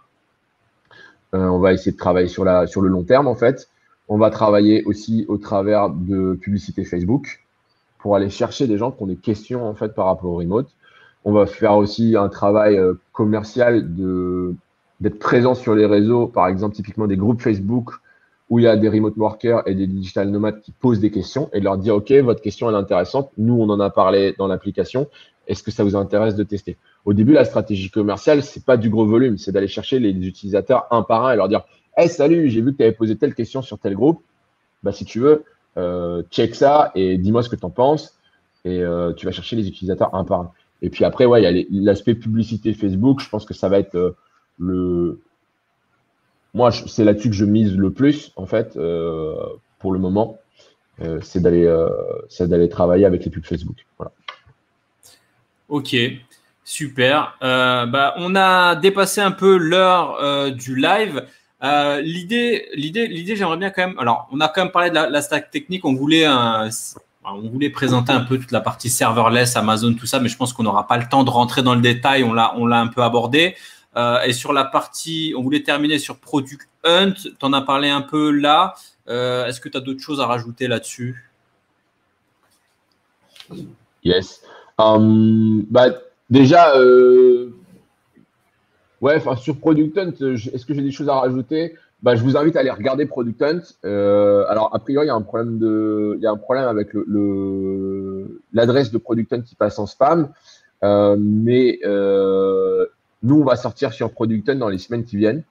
on va essayer de travailler sur, la, sur le long terme en fait. On va travailler aussi au travers de publicité Facebook pour aller chercher des gens qui ont des questions en fait par rapport au remote. On va faire aussi un travail euh, commercial de d'être présent sur les réseaux, par exemple typiquement des groupes Facebook où il y a des remote workers et des digital nomades qui posent des questions et leur dire ok votre question est intéressante, nous on en a parlé dans l'application, est-ce que ça vous intéresse de tester? Au début la stratégie commerciale c'est pas du gros volume, c'est d'aller chercher les utilisateurs un par un et leur dire hey salut j'ai vu que tu avais posé telle question sur tel groupe, bah si tu veux euh, check ça et dis-moi ce que tu en penses. Et euh, tu vas chercher les utilisateurs un par un. Et puis après, ouais, il y a l'aspect publicité Facebook. Je pense que ça va être euh, le. Moi, c'est là-dessus que je mise le plus, en fait, pour le moment. c'est d'aller travailler avec les pubs Facebook. Voilà. Ok, super. bah, on a dépassé un peu l'heure du live. Euh, l'idée, l'idée, l'idée, j'aimerais bien quand même. Alors, on a quand même parlé de la, stack technique. On voulait, on voulait présenter un peu toute la partie serverless, Amazon, tout ça, mais je pense qu'on n'aura pas le temps de rentrer dans le détail. On l'a, on l'a un peu abordé. Euh, et sur la partie, on voulait terminer sur Product Hunt. Tu en as parlé un peu là. Euh, est-ce que tu as d'autres choses à rajouter là-dessus? Yes. Um, bah, déjà, Ouais, enfin sur Product Hunt, est-ce que j'ai des choses à rajouter? Bah, je vous invite à aller regarder Product Hunt. Euh, alors, a priori, il y a un problème de, il y a un problème avec le, l'adresse de Product Hunt qui passe en spam. Euh, mais euh, nous, on va sortir sur Product Hunt dans les semaines qui viennent.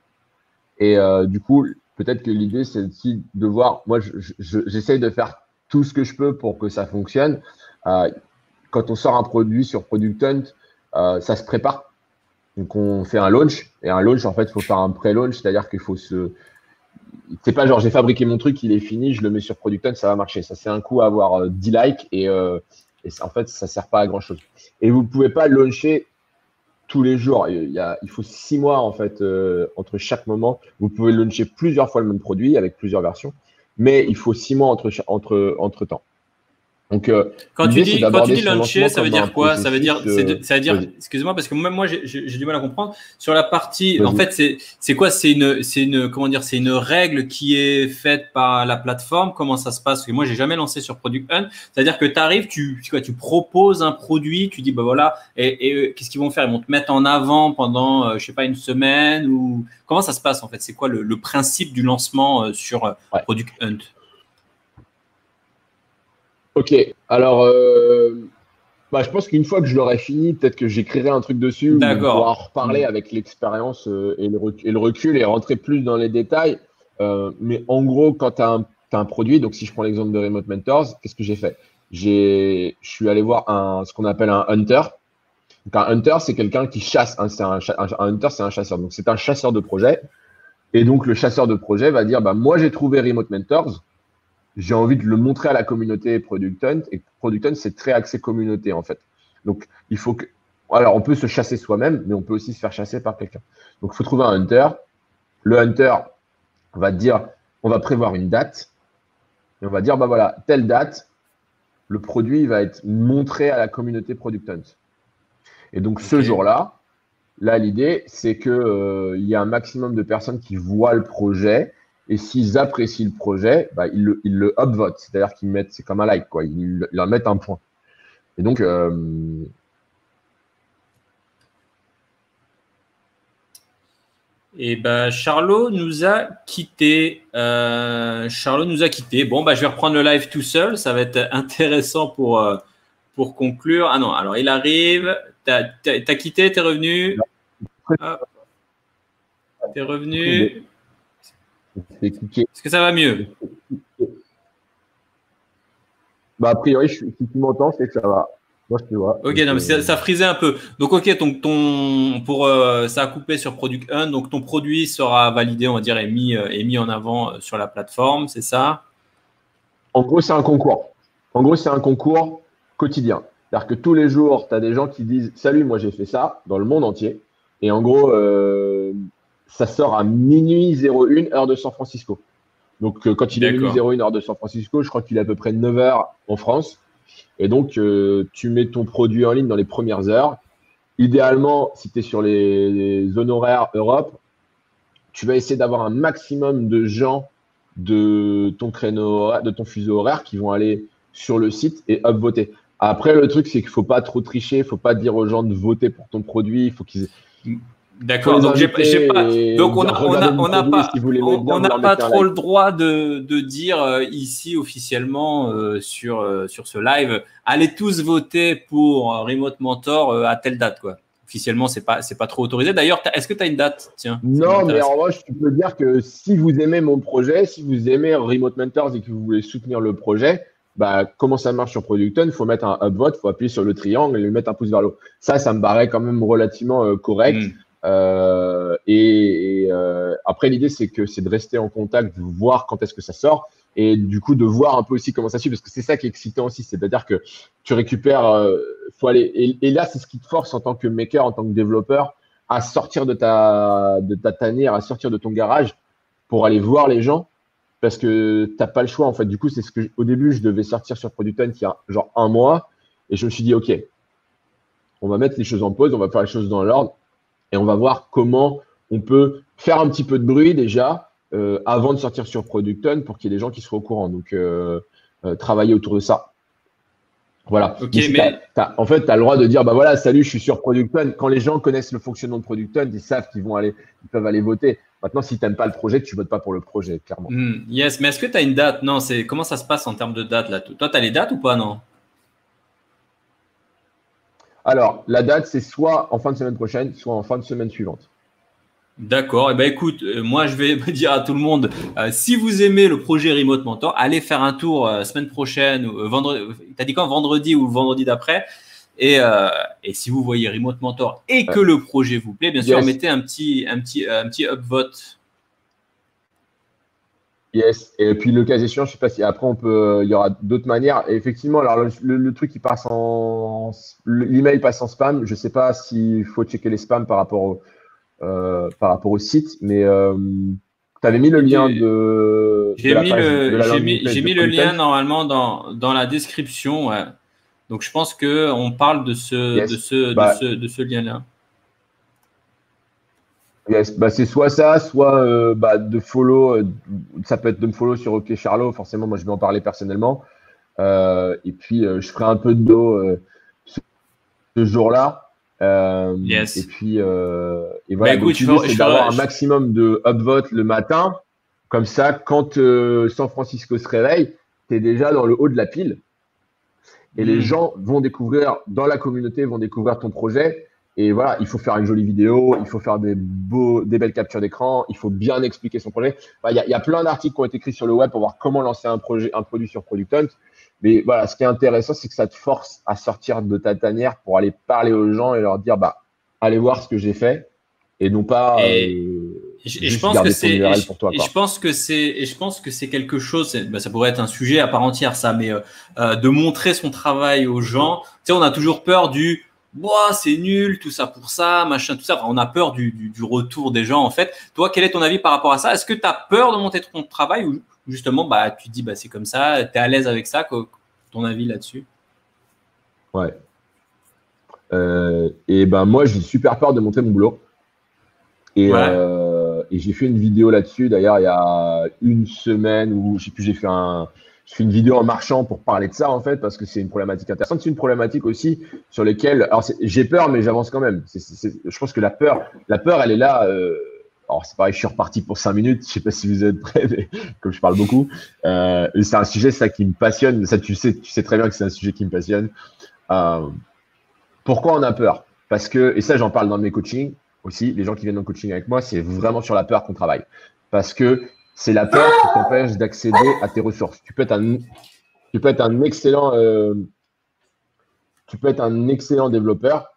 Et euh, du coup, peut-être que l'idée, c'est aussi de voir. Moi, j'essaye de faire tout ce que je peux pour que ça fonctionne. Euh, quand on sort un produit sur Product Hunt, euh, ça se prépare donc on fait un launch et un launch en fait il faut faire un pré-launch, c'est-à-dire qu'il faut se c'est pas genre j'ai fabriqué mon truc, il est fini, je le mets sur Product ça va marcher. Ça c'est un coup à avoir 10 euh, likes et, euh, et en fait ça sert pas à grand chose. Et vous pouvez pas launcher tous les jours. Il, y a, il faut six mois en fait euh, entre chaque moment. Vous pouvez launcher plusieurs fois le même produit avec plusieurs versions, mais il faut six mois entre entre entre temps. Donc, euh, quand tu dis, quand tu dis launcher, ça veut dire quoi? Ça veut dire, ça veut dire, excusez-moi, parce que même moi, j'ai du mal à comprendre. Sur la partie, en fait, c'est quoi? C'est une, c'est une, comment dire, c'est une règle qui est faite par la plateforme? Comment ça se passe? Parce que moi, j'ai jamais lancé sur Product Hunt. C'est-à-dire que tu arrives, tu, quoi, tu proposes un produit, tu dis, bah voilà, et, et qu'est-ce qu'ils vont faire? Ils vont te mettre en avant pendant, euh, je sais pas, une semaine ou comment ça se passe en fait? C'est quoi le, le, principe du lancement euh, sur Product Hunt? Ok, alors euh, bah, je pense qu'une fois que je l'aurai fini, peut-être que j'écrirai un truc dessus, on pourra en reparler avec l'expérience euh, et, le recul et rentrer plus dans les détails. Euh, mais en gros, quand tu as, un produit, donc si je prends l'exemple de Remote Mentors, qu'est-ce que j'ai fait? Je suis allé voir un, ce qu'on appelle un hunter. Donc un hunter, c'est quelqu'un qui chasse. Hein, un, un, hunter, c'est un chasseur. Donc c'est un chasseur de projet. Et donc le chasseur de projet va dire, bah, moi j'ai trouvé Remote Mentors j'ai envie de le montrer à la communauté Product Hunt. Et Product Hunt, c'est très axé communauté, en fait. Donc, il faut que. Alors, on peut se chasser soi-même, mais on peut aussi se faire chasser par quelqu'un. Donc, il faut trouver un hunter. Le hunter va dire on va prévoir une date. Et on va dire bah voilà, telle date, le produit va être montré à la communauté Product Hunt. Et donc, ce jour-là, là, l'idée, c'est qu'il euh, y a un maximum de personnes qui voient le projet et s'ils apprécient le projet, bah, ils, le, ils le upvotent. C'est-à-dire qu'ils mettent, c'est comme un like, quoi. Ils, leur mettent un point. Et donc, euh, Et ben Charlot nous a quitté. Euh, Charlot nous a quitté. Bon, bah, je vais reprendre le live tout seul. Ça va être intéressant pour, euh, pour conclure. Ah non, alors il arrive. Tu as, quitté, tu es revenu. Tu es revenu. Est-ce que ça va mieux bah, A priori, si tu m'entends, c'est que ça va. Moi, je te vois. Ok, non, mais ça, frisait un peu. Donc, ok, ton, ton, pour, euh, ça a coupé sur Product 1. Donc, ton produit sera validé, on va dire, et mis, euh, mis en avant euh, sur la plateforme, c'est ça? En gros, c'est un concours. En gros, c'est un concours quotidien. C'est-à-dire que tous les jours, tu as des gens qui disent Salut, moi j'ai fait ça dans le monde entier. Et en gros, ça sort à minuit 01 heure de San Francisco. Donc, euh, quand il est minuit 01 heure de San Francisco, je crois qu'il est à peu près 9 heures en France. Et donc, euh, tu mets ton produit en ligne dans les premières heures. Idéalement, si tu es sur les, zones horaires Europe, tu vas essayer d'avoir un maximum de gens de ton créneau, de ton fuseau horaire qui vont aller sur le site et upvoter. Après, le truc, c'est qu'il ne faut pas trop tricher, il ne faut pas dire aux gens de voter pour ton produit, il faut qu'ils D'accord. Donc, j'ai pas. Donc, on n'a on a, pas, on, n'a pas trop le droit de, de dire euh, ici officiellement euh, sur euh, sur ce live. Allez tous voter pour Remote Mentor à telle date, quoi. Officiellement, c'est pas c'est pas trop autorisé. D'ailleurs, est-ce que tu as une date? Tiens. Non, mais en revanche, je peux dire que si vous aimez mon projet, si vous aimez Remote Mentors et que vous voulez soutenir le projet, bah, comment ça marche sur Producton? Il faut mettre un upvote, il faut appuyer sur le triangle et lui mettre un pouce vers le haut. Ça, ça me paraît quand même relativement correct. Hmm. Euh, et, euh, après, l'idée, c'est que c'est de rester en contact, de voir quand est-ce que ça sort et du coup de voir un peu aussi comment ça suit parce que c'est ça qui est excitant aussi c'est-à-dire que tu récupères euh, faut aller et, là c'est ce qui te force en tant que maker en tant que développeur à sortir de ta de ta tanière à sortir de ton garage pour aller voir les gens parce que t'as pas le choix en fait. Du coup c'est ce que au début je devais sortir sur Product il y a genre un mois et je me suis dit ok on va mettre les choses en pause on va faire les choses dans l'ordre et on va voir comment on peut faire un petit peu de bruit déjà euh, avant de sortir sur Producton pour qu'il y ait des gens qui soient au courant. Donc, euh, euh, travailler autour de ça. Voilà. en fait, tu as le droit de dire bah voilà, salut, je suis sur Producton. Quand les gens connaissent le fonctionnement de Producton, ils savent qu'ils vont aller, ils peuvent aller voter. Maintenant, si tu n'aimes pas le projet, tu votes pas pour le projet, clairement. Hmm, yes, mais est-ce que tu as une date? Non, c'est comment ça se passe en termes de date là? Toi, tu as les dates ou pas Non? Alors, la date, c'est soit en fin de semaine prochaine, soit en fin de semaine suivante. D'accord. Eh ben, écoute, euh, moi, je vais [laughs] dire à tout le monde, euh, si vous aimez le projet Remote Mentor, allez faire un tour euh, semaine prochaine, ou vendredi. T'as dit quand Vendredi ou vendredi d'après. Et, si vous voyez Remote Mentor et que le projet vous plaît, bien sûr, mettez un petit, un petit, un petit upvote Yes. Et puis le cas échéant, je sais pas si après on peut, il y aura d'autres manières. Et effectivement, alors le, truc qui passe en, l'email passe en spam. Je sais pas s'il faut checker les spams par rapport au, euh, par rapport au site, mais euh, tu avais mis le lien de. J'ai mis, le, mis, le lien normalement dans, dans la description. Donc je pense qu'on parle de ce, de ce, bah, de ce, lien-là. Bah, c'est soit ça, soit euh, bah, de follow. Euh, ça peut être de me follow sur OK Charlot. Forcément, moi, je vais en parler personnellement. Euh, et puis, je ferai un peu de dos ce, jour-là. yes. Et puis, et voilà. Bah, c'est d'avoir un maximum de upvote le matin. Comme ça, quand San Francisco se réveille, tu es déjà dans le haut de la pile. Et les hmm. gens vont découvrir, dans la communauté, vont découvrir ton projet. Et voilà, il faut faire une jolie vidéo, il faut faire des, beaux, des belles captures d'écran, il faut bien expliquer son projet. Il y, a, plein d'articles qui ont été écrits sur le web pour voir comment lancer un, projet, un produit sur Product Hunt. Mais voilà, ce qui est intéressant, c'est que ça te force à sortir de ta tanière pour aller parler aux gens et leur dire, bah, allez voir ce que j'ai fait et non pas. Euh, je pense que c'est, je, pense que c'est, et je pense que c'est quelque chose. Bah, ça pourrait être un sujet à part entière, ça, mais euh, euh, de montrer son travail aux gens. Tu sais, on a toujours peur du, bois, c'est nul, tout ça pour ça, machin, tout ça. on a peur du, du, retour des gens, en fait. Toi, quel est ton avis par rapport à ça? Est-ce que tu as peur de monter ton travail ou justement, bah, tu dis, bah, c'est comme ça, tu es à l'aise avec ça? Ton avis là-dessus? Ouais. Euh, et ben moi, j'ai super peur de montrer mon boulot. Et, euh, et j'ai fait une vidéo là-dessus, d'ailleurs, il y a une semaine où, je sais plus, j'ai fait un, je fais une vidéo en marchant pour parler de ça, en fait, parce que c'est une problématique intéressante. C'est une problématique aussi sur lesquelles, alors j'ai peur, mais j'avance quand même. je pense que la peur, la peur, elle est là. Euh, alors c'est pareil, je suis reparti pour cinq minutes. Je sais pas si vous êtes prêts, mais [laughs] comme je parle beaucoup, euh, c'est un sujet ça qui me passionne. Ça, tu sais, tu sais très bien que c'est un sujet qui me passionne. Euh, pourquoi on a peur? Parce que, et ça, j'en parle dans mes coachings aussi, les gens qui viennent en coaching avec moi, c'est vraiment sur la peur qu'on travaille. Parce que c'est la peur qui t'empêche d'accéder à tes ressources. Tu peux être un, excellent, euh, développeur.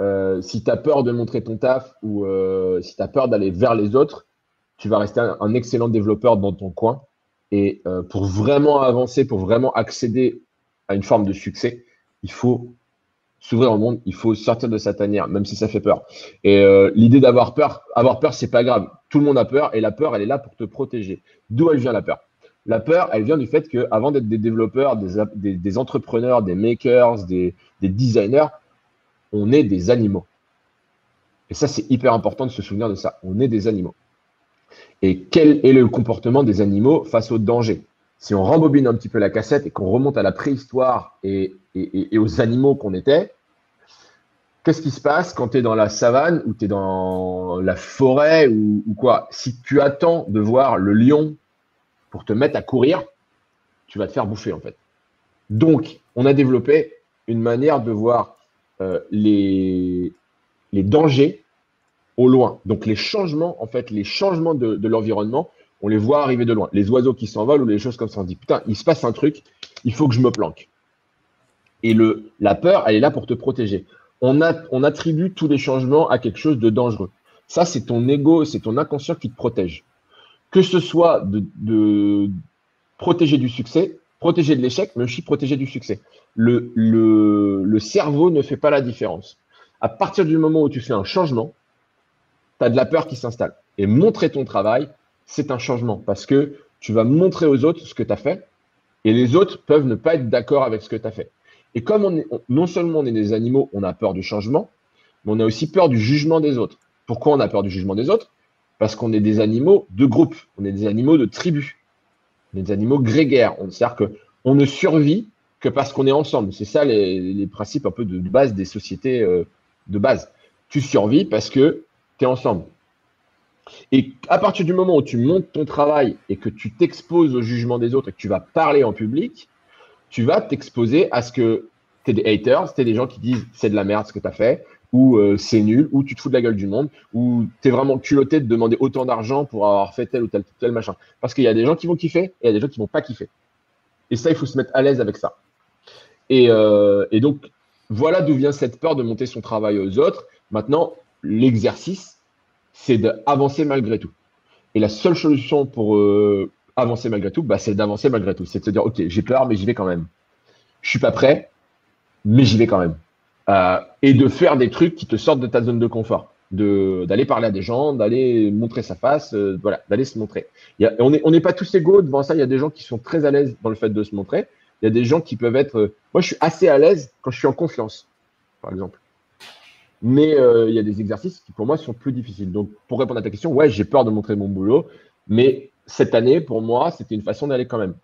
Euh, si tu as peur de montrer ton taf ou euh, si tu as peur d'aller vers les autres, tu vas rester un, un, excellent développeur dans ton coin. Et pour vraiment avancer, pour vraiment accéder à une forme de succès, il faut s'ouvrir au monde, il faut sortir de sa tanière, même si ça fait peur. Et euh, l'idée d'avoir peur, avoir peur, c'est pas grave. Tout le monde a peur et la peur, elle est là pour te protéger. D'où elle vient la peur? La peur, elle vient du fait que avant d'être des développeurs, des, entrepreneurs, des makers, des, designers, on est des animaux. Et ça, c'est hyper important de se souvenir de ça. On est des animaux. Et quel est le comportement des animaux face au danger? Si on rembobine un petit peu la cassette et qu'on remonte à la préhistoire et aux animaux qu'on était, Qu'est-ce qui se passe quand tu es dans la savane ou tu es dans la forêt ou, quoi? Si tu attends de voir le lion pour te mettre à courir, tu vas te faire bouffer en fait. Donc, on a développé une manière de voir euh, les, dangers au loin. Donc, les changements, en fait, les changements de l'environnement, on les voit arriver de loin. Les oiseaux qui s'envolent ou les choses comme ça, on dit putain, il se passe un truc, il faut que je me planque. Et la peur, elle est là pour te protéger on, attribue tous les changements à quelque chose de dangereux. Ça, c'est ton ego, c'est ton inconscient qui te protège. Que ce soit de, protéger du succès, protéger de l'échec, mais aussi protéger du succès. Le, le, cerveau ne fait pas la différence. À partir du moment où tu fais un changement, tu as de la peur qui s'installe. Et montrer ton travail, c'est un changement parce que tu vas montrer aux autres ce que tu as fait et les autres peuvent ne pas être d'accord avec ce que tu as fait. Et comme on est, non seulement on est des animaux, on a peur du changement, mais on a aussi peur du jugement des autres. Pourquoi on a peur du jugement des autres? Parce qu'on est des animaux de groupe, on est des animaux de tribu, on est des animaux grégaires. C'est-à-dire qu'on ne survit que parce qu'on est ensemble. C'est ça les, principes un peu de base des sociétés euh, de base. Tu survis parce que tu es ensemble. Et à partir du moment où tu montes ton travail et que tu t'exposes au jugement des autres et que tu vas parler en public, tu vas t'exposer à ce que tu es des haters, tu es des gens qui disent c'est de la merde ce que tu as fait, ou euh, c'est nul, ou tu te fous de la gueule du monde, ou tu es vraiment culotté de demander autant d'argent pour avoir fait tel ou tel, tel machin. Parce qu'il y a des gens qui vont kiffer et il y a des gens qui vont pas kiffer. Et ça, il faut se mettre à l'aise avec ça. Et, euh, et donc, voilà d'où vient cette peur de monter son travail aux autres. Maintenant, l'exercice, c'est d'avancer malgré tout. Et la seule solution pour, euh, avancer malgré tout, bah, c'est d'avancer malgré tout. C'est de se dire, OK, j'ai peur, mais j'y vais quand même. Je suis pas prêt, mais j'y vais quand même. Euh, et de faire des trucs qui te sortent de ta zone de confort. d'aller parler à des gens, d'aller montrer sa face, euh, voilà, d'aller se montrer. on n'est pas tous égaux devant ça. Il y a des gens qui sont très à l'aise dans le fait de se montrer. Il y a des gens qui peuvent être. Moi, je suis assez à l'aise quand je suis en confiance, par exemple. Mais euh, il y a des exercices qui, pour moi, sont plus difficiles. Donc, pour répondre à ta question, ouais, j'ai peur de montrer mon boulot. Mais cette année, pour moi, c'était une façon d'aller quand même.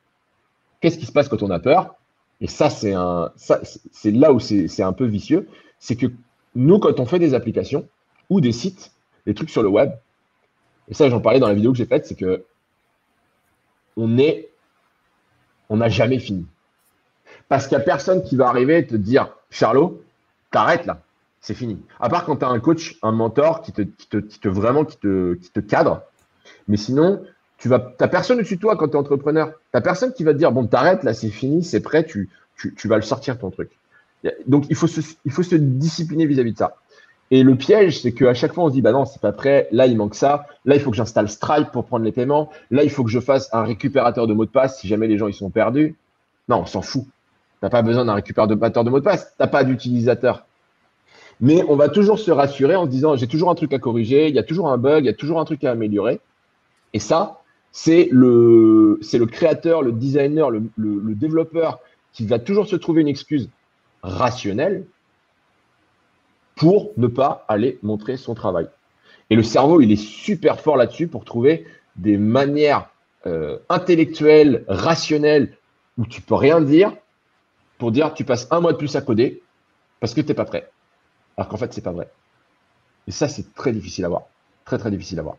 Qu'est-ce qui se passe quand on a peur? Et ça, c'est là où c'est un peu vicieux. C'est que nous, quand on fait des applications ou des sites, des trucs sur le web, et ça, j'en parlais dans la vidéo que j'ai faite, c'est que on on n'a jamais fini. Parce qu'il n'y a personne qui va arriver et te dire, Charlot, t'arrêtes là, c'est fini. À part quand tu as un coach, un mentor qui te, qui vraiment qui te, cadre. Mais sinon, tu vas, personne au-dessus de toi quand tu es entrepreneur. Tu n'as personne qui va te dire, bon, t'arrêtes là, c'est fini, c'est prêt, tu, tu, tu, vas le sortir ton truc. Donc, il faut se, il discipliner vis-à-vis de ça. Et le piège, c'est qu'à chaque fois, on se dit, bah non, c'est pas prêt. Là, il manque ça. Là, il faut que j'installe Stripe pour prendre les paiements. Là, il faut que je fasse un récupérateur de mots de passe si jamais les gens ils sont perdus. Non, on s'en fout. T'as pas besoin d'un récupérateur de mots de passe. T'as pas d'utilisateur. Mais on va toujours se rassurer en se disant, j'ai toujours un truc à corriger. Il y a toujours un bug. Il y a toujours un truc à améliorer. Et ça, c'est le, créateur, le designer, le, le développeur qui va toujours se trouver une excuse rationnelle pour ne pas aller montrer son travail. Et le cerveau, il est super fort là-dessus pour trouver des manières euh, intellectuelles, rationnelles, où tu peux rien dire, pour dire tu passes un mois de plus à coder parce que tu n'es pas prêt. Alors qu'en fait, c'est pas vrai. Et ça, c'est très difficile à voir. Très, très difficile à voir.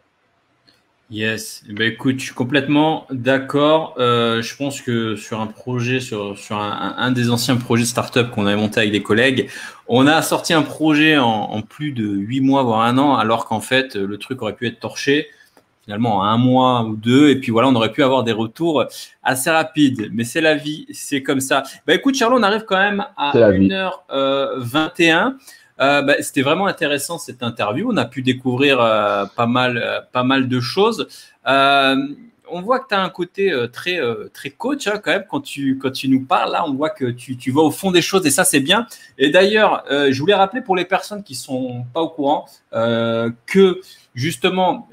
Yes, eh ben, écoute, je suis complètement d'accord. Euh, je pense que sur un projet, sur, sur un, un, des anciens projets startup qu'on avait monté avec des collègues, on a sorti un projet en, en plus de huit mois, voire un an, alors qu'en fait, le truc aurait pu être torché finalement en un mois ou deux. Et puis voilà, on aurait pu avoir des retours assez rapides. Mais c'est la vie, c'est comme ça. Bah écoute, Charles, on arrive quand même à 1h21. Euh, bah, c'était vraiment intéressant cette interview. On a pu découvrir euh, pas, mal, euh, pas mal de choses. on voit que tu as un côté très, très coach hein, quand même quand tu, quand tu nous parles. Là, on voit que tu, tu vas au fond des choses et ça, c'est bien. Et d'ailleurs, je voulais rappeler pour les personnes qui sont pas au courant que justement,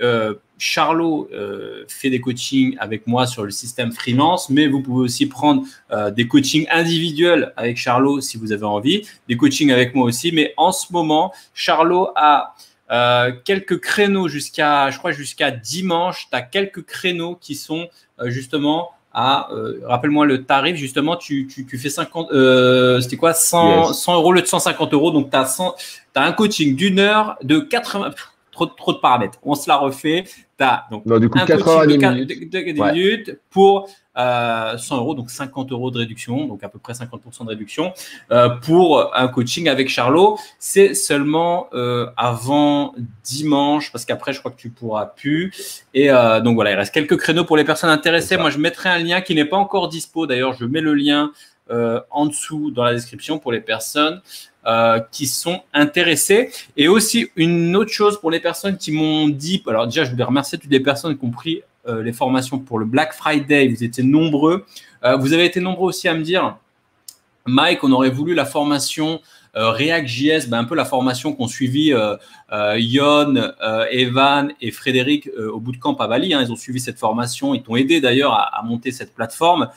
Charlot euh, fait des coachings avec moi sur le système freelance, mais vous pouvez aussi prendre euh, des coachings individuels avec Charlot si vous avez envie, des coachings avec moi aussi. Mais en ce moment, Charlot a euh, quelques créneaux jusqu'à, je crois, jusqu'à dimanche. Tu as quelques créneaux qui sont justement à, rappelle-moi le tarif, justement, tu, tu, fais 50, c'était quoi, 100, 100 euros le de 150 euros. Donc, tu as, as, un coaching d'une heure de 80 trop, trop de paramètres. On se la refait. Tu as donc du coup, un de, minutes pour euh, 100 euros, donc 50 euros de réduction, donc à peu près 50% de réduction euh, pour un coaching avec Charlot. C'est seulement euh, avant dimanche, parce qu'après, je crois que tu pourras plus. Et euh, donc voilà, il reste quelques créneaux pour les personnes intéressées. Moi, je mettrai un lien qui n'est pas encore dispo. D'ailleurs, je mets le lien euh, en dessous dans la description pour les personnes euh, qui sont intéressées. Et aussi une autre chose pour les personnes qui m'ont dit, alors déjà je voulais remercier toutes les personnes qui ont pris euh, les formations pour le Black Friday, vous étiez nombreux. vous avez été nombreux aussi à me dire, Mike, on aurait voulu la formation euh, React.js, ben, un peu la formation qu'ont suivi euh, euh, Yon, Evan et Frédéric au bootcamp à Bali. Hein. ils ont suivi cette formation, ils t'ont aidé d'ailleurs à, monter cette plateforme.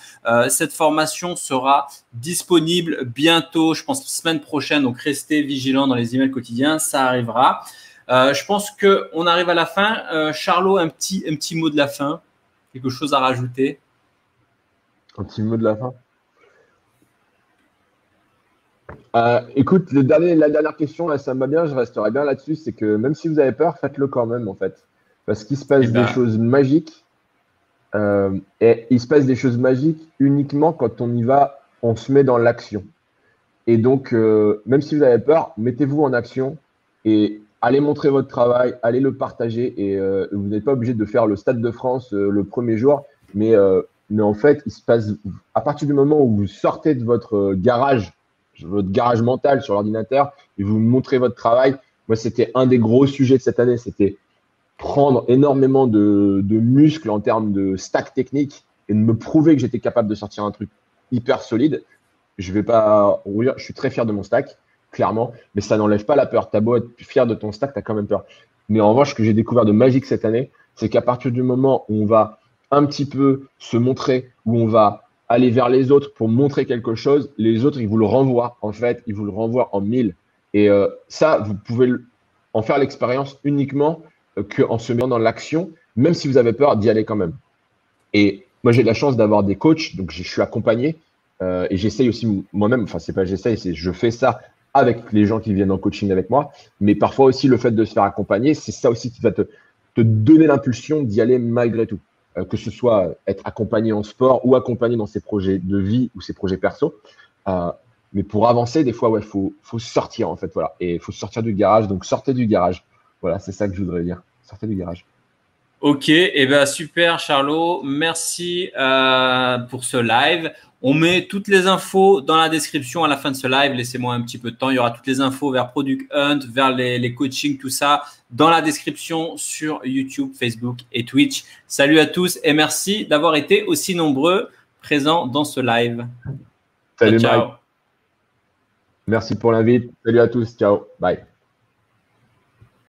cette formation sera disponible bientôt, je pense semaine prochaine. Donc restez vigilants dans les emails quotidiens, ça arrivera. je pense que on arrive à la fin. Charlot, un petit, un petit mot de la fin, quelque chose à rajouter? Un petit mot de la fin? Euh, écoute, le dernier, la dernière question, là, ça me va bien, je resterai bien là-dessus. C'est que même si vous avez peur, faites-le quand même, en fait. Parce qu'il se passe eh des ben. choses magiques. Euh, et il se passe des choses magiques uniquement quand on y va, on se met dans l'action. Et donc, euh, même si vous avez peur, mettez-vous en action et allez montrer votre travail, allez le partager. Et vous n'êtes pas obligé de faire le Stade de France le premier jour. Mais, mais en fait, il se passe, à partir du moment où vous sortez de votre garage, votre garage mental sur l'ordinateur et vous montrez votre travail. Moi, c'était un des gros sujets de cette année. C'était prendre énormément de, muscles en termes de stack technique et de me prouver que j'étais capable de sortir un truc hyper solide. Je vais pas rougir, je suis très fier de mon stack. clairement, mais ça n'enlève pas la peur. Tu as beau être fier de ton stack, tu as quand même peur. Mais en revanche, ce que j'ai découvert de magique cette année, c'est qu'à partir du moment où on va un petit peu se montrer, où on va aller vers les autres pour montrer quelque chose, les autres, ils vous le renvoient. En fait, ils vous le renvoient en mille. Et euh, ça, vous pouvez en faire l'expérience uniquement euh, qu'en se mettant dans l'action, même si vous avez peur d'y aller quand même. Et moi, j'ai la chance d'avoir des coachs, donc je suis accompagné euh, et j'essaye aussi moi-même, enfin, c'est pas j'essaye, c'est je fais ça avec les gens qui viennent en coaching avec moi. Mais parfois aussi, le fait de se faire accompagner, c'est ça aussi qui va te, te donner l'impulsion d'y aller malgré tout. Euh, que ce soit être accompagné en sport ou accompagné dans ses projets de vie ou ses projets perso. Euh, mais pour avancer, des fois, il ouais, faut, faut sortir en fait, voilà. Et il faut sortir du garage. Donc sortez du garage. Voilà, c'est ça que je voudrais dire. Sortez du garage. Ok, et eh ben super, Charlot. Merci euh, pour ce live. On met toutes les infos dans la description à la fin de ce live. Laissez-moi un petit peu de temps. Il y aura toutes les infos vers Product Hunt, vers les, les coachings, tout ça dans la description sur YouTube, Facebook et Twitch. Salut à tous et merci d'avoir été aussi nombreux présents dans ce live. Salut ciao. Merci pour l'invite. Salut à tous. Ciao. Bye.